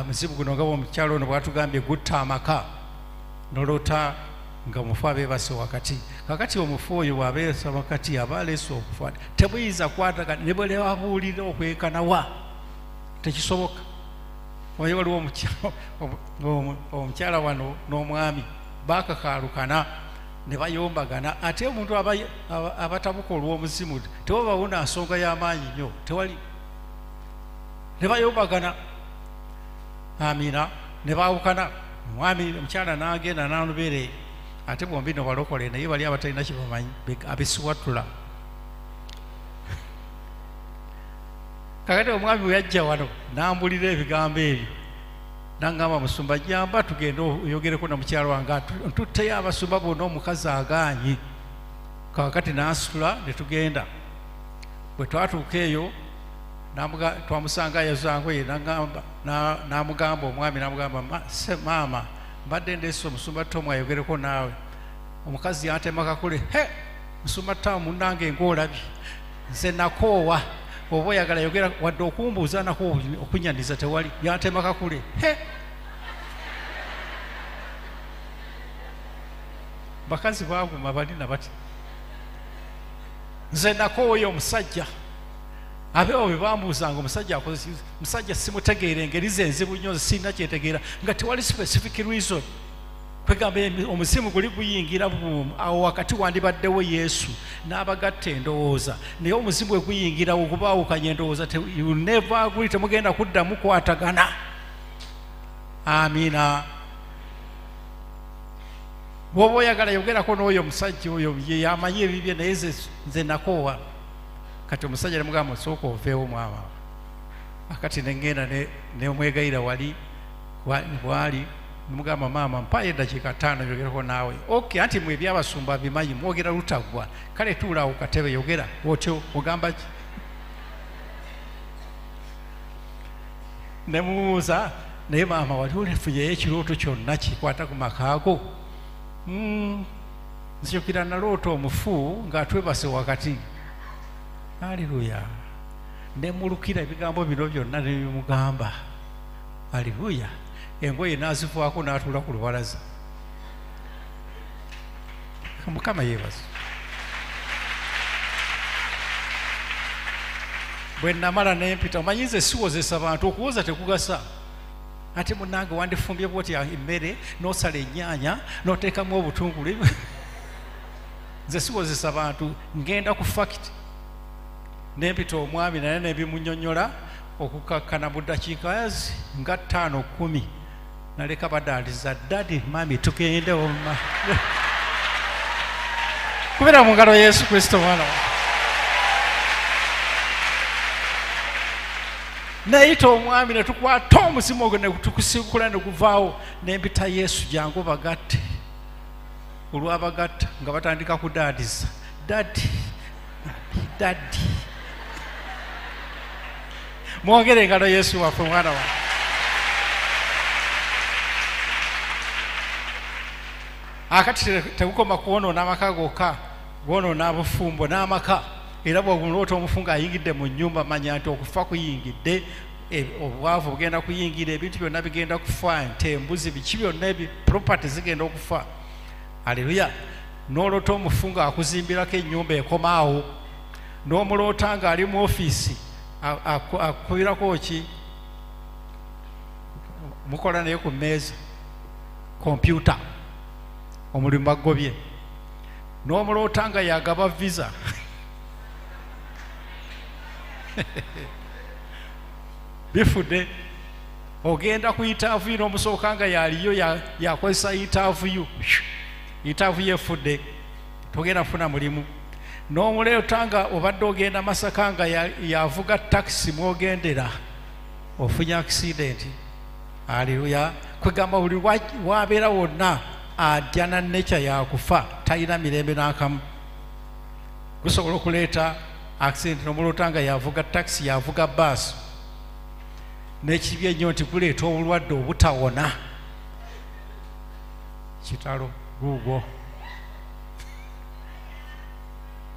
Speaker 1: muzibu guno nga bwomukyalo ono bwatugambye gutta amaka nolota nga omufu abeebase wakati. Kakati omufu oyo bwabeesa wakati aba aleese okufa temuyinza kwataga ne bwe babuulira okwekanawa tekisoboka. Oyo waliwo omukya- omu- omu- omukyala wano n'omwami bakakaalukana ne bayombagana. Ate omuntu aba- aba- abatabuka olw'omuzimu tewabawona nsonga y'amaanyi nnyo tewali. Ne bayombagana. Amina. Ne baawukana. Omwami omukyala n'agenda n'alubere ate bombi no balokole naye bali abatalina kyebamanyi abesiwatula kakati omwami bwe yajja wano n'ambulira ebigambo ebyo. Nangamba musumba jamba tugende oyogereko na mukyala wange ntutteyo abasumba bonna omukazi agaanyi kakati n'asitula ne tugenda. Bwe twatuuka eyo twamusanga yazangoye namugamba omwami namugamba "Ma- se maama mbadde ndeese omusumba tomu ayogereko naawe. Omukazi yantema kakule he musumba tamu munange ngaolabye nze nakoowa. Oba oyagala yogera wadde okumbuuza nako okunyaniza tewali. Yantema kakule he. Bakazi baaguma balina bati nze nakooya omusajja abeewo bwe bambuuzanga omusajja akoze musajja simutegeera engeri ze enzibu nnyo sirina kyetegeera nga tewali specific reason. Kwegamba omuzimu guli guyingira bumu awo wakati wandibaddewo yesu n'abagatta endowooza. Naye omuzimu bwe guyingirawo gubaawukanya endowooza never guli temugenda kuddamu kwatagana amiina bw'oba oyagala yogerako n'oyo omusajja oyo ye yamanyi ebibye naye ze nze nakoowa kati omusajja nemugamba osooka oveewo mwama akati nengenda ne- nemwegayira wali wa- bwali nemugamba maama mpayo eddakiika ttaano yogerako naawe. Ok anti mwe ebyabasumba bimanyi mwogera lutaggwa kale tuulaawo katebe yogera. Otyo ogamba ki? Nemubuuza naye maama wali olefunyeyo ekirooto kyonna kikwata ku makaago Mm, nzijukira naloota omufu ng'atwebase wakati aleluya nemulukira ebigambo bino byonna nebimugamba aleluya engoye n'azivaako n'atuula ku lubalaza. Mukama yeebaza bwe namala nempita omanyi nze siwozesa bantu okuwoza tekugasa. Ate munange wandifumbye bwotya emmere n'osala ennyaanya n'oteekamu obutungulu. Nze siwozesa bantu ngenda ku fakiti nempita omwami naye nebimunyonyola okukakkana mu ddakiika nga ttaano kumi. Naleka badaliza dadi mami tugende oma kubera mu ngalo yesu kristo mwana wa nayita omwami ne tukwata omuzimu ogwo ne tukusikula ne guvaawo. Nempita yesu jangu bagatte. Olwabagatta nga batandika kudaadiza dadi dadi mwongere engalo yesu waffe mwana wa. Akati te- tekukoma kwonoona amaka gokka gwonoona abufumbo n'amaka era bwobulota omufu ng'ayingidde mu nnyumba manya nti okufa kuyingidde e- obwavu bugenda kuyingira ebintu byonna bigenda kufa nte embuzi biki byonna ebi property zigenda okufa. Aleluya n'olota omufu ng'akuzimbirako ennyumba ekomaawo. N'omuloota ng'ali mu ofiisi akubirako ki? Mukola naye ku mmeeza kompyuta omulimu agobye n'omuloota nga yagaba visa. Bifudde ogenda ku itaavuyu n'omusooka nga yaliyo ya- yakozesa itaavuyu itaavuyu efudde togenda kufuna mulimu n'omuleeta nga obadde ogenda masaka nga ya- yavuga takisi mwogendera ofunye akisidenti aleluya kwegamba buli wa- wabeera wonna ajja na neca yakufa talina mirembe n'akamu. Gusobola okuleeta accident nomulota nga yavuga takisi yavuga baasi n'ekibi ennyo nti guleeta obulwadde obutawona. Kitalo guugwo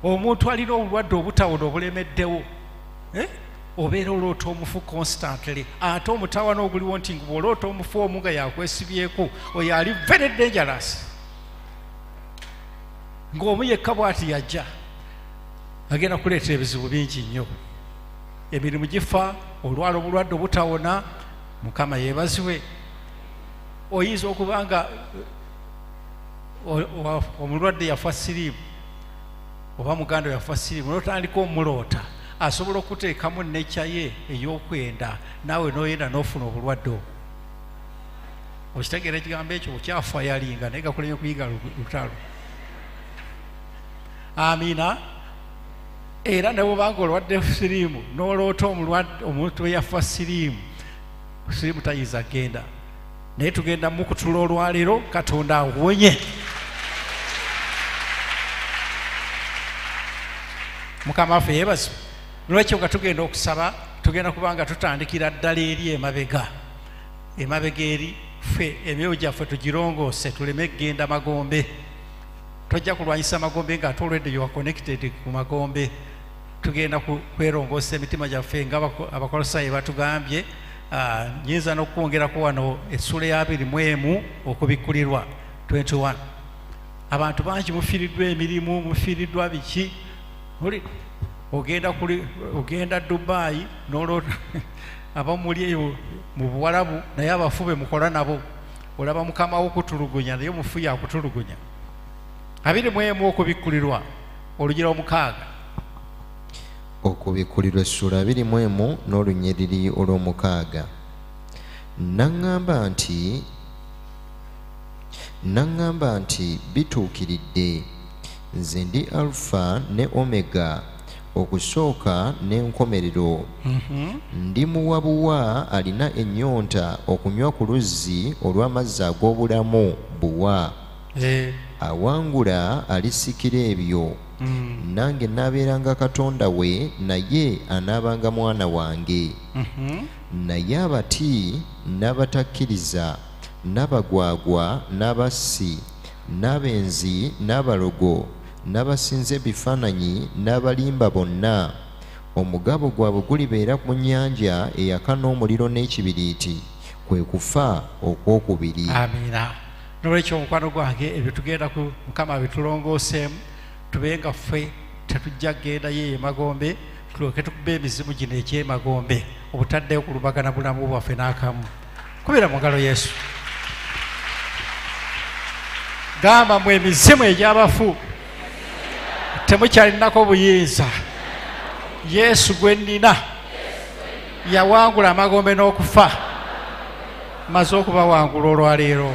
Speaker 1: omuntu alina obulwadde obutawona obulemeddewo eh? obeera oloota omufu constantly. Ate omutawana oguliwo nti nga bw'oloota omufu omu nga yakwesibyeko oyo ali very dangerous. Ng'omu yekka bw'ati yajja agenda kuleetera ebizibu bingi nnyo. Emirimu gifa olwala obulwadde obutawona mukama yeebaziwe oyinza okuba nga o- omulwadde yafa siriimu oba muganda yafa siriimu notandika omuloota asobola okuteekamu necca ye ey'okwenda naawe noyenda n'ofuna obulwadde obwo. Okitegeera ekigambo ekyo okyafa yalinga naye gakulemye kuyiga lu- lutalo. Amiina era ne bwobanga olwadde siriimu n'oloota omuntu eyafa siriimu siriimu tayinza genda naye tugenda mukutula olwaleero katonda awonye mukama waffe yeebazibwe lwekyo nga tugenda okusaba tugenda kuba nga tutandikira ddala eri emabega? Emabega eri ffe emyoyo gyaffe tugirongoose tuleme kgenda magombe. Tojja kulwanyisa magombe ngaate olwedde yowa connected ku magombe. Tugenda kwerongoosa emitima gyaffe nga abako- abakolosayi batugambye nyinza n'okwongerako wano essula y'abiri mu emu okubikkulirwa. 21 abantu bangi mufiiriddwa emirimu mufiiriddwa biki ogenda kuli ogenda dubayi noloota abamuli eyo mu buwalabu naye abafu be mukola nabo olaba mukama wo okutulugunya naye omufu yakutulugunya abiri mu emu okubikkulirwa olugero omukaaga
Speaker 2: okubikkulirwa essula 21 n'olunyiriri olw'omukaaga naŋŋamba nti naŋŋamba nti bituukiridde nze ndi alufa ne omega okusooka n'enkomerero ndi muwabuwa alina ennyonta okunywa ku luzzi olw'amazzi ag'obulamu buwa
Speaker 1: Eh,
Speaker 2: awangula alisikira ebyo. Nange naabeeranga katonda we naye anaabanga mwana wange.
Speaker 1: Mhm.
Speaker 2: naye abati n'abatakkiriza n'abagwagwa n'abassi n'abenzi n'abalogo n'abasinza ebifaananyi n'abalimba bonna. Omugabo gwabwe gulibeera mu nnyanja eyaka n'omuliro n'ekibiriiti kwe kufa okwokubiri.
Speaker 1: Amiina. Nolwekyo omukwano gwange ebyo tugenda ku mukama bitulongooseemu tube nga ffe tetujja kgendayo emagombe tulyoke tukube emizimu gino ekyemagombe obutaddeyo kulubagana bulamu bwaffe n'akamu. Kubira mu ngalo yesu. Gamba mu emizimu egy'abafu temukyalinako buyinza yesu gwe nnina. Yawangula amagombe n'okufa. Maze okubawangula olwaleero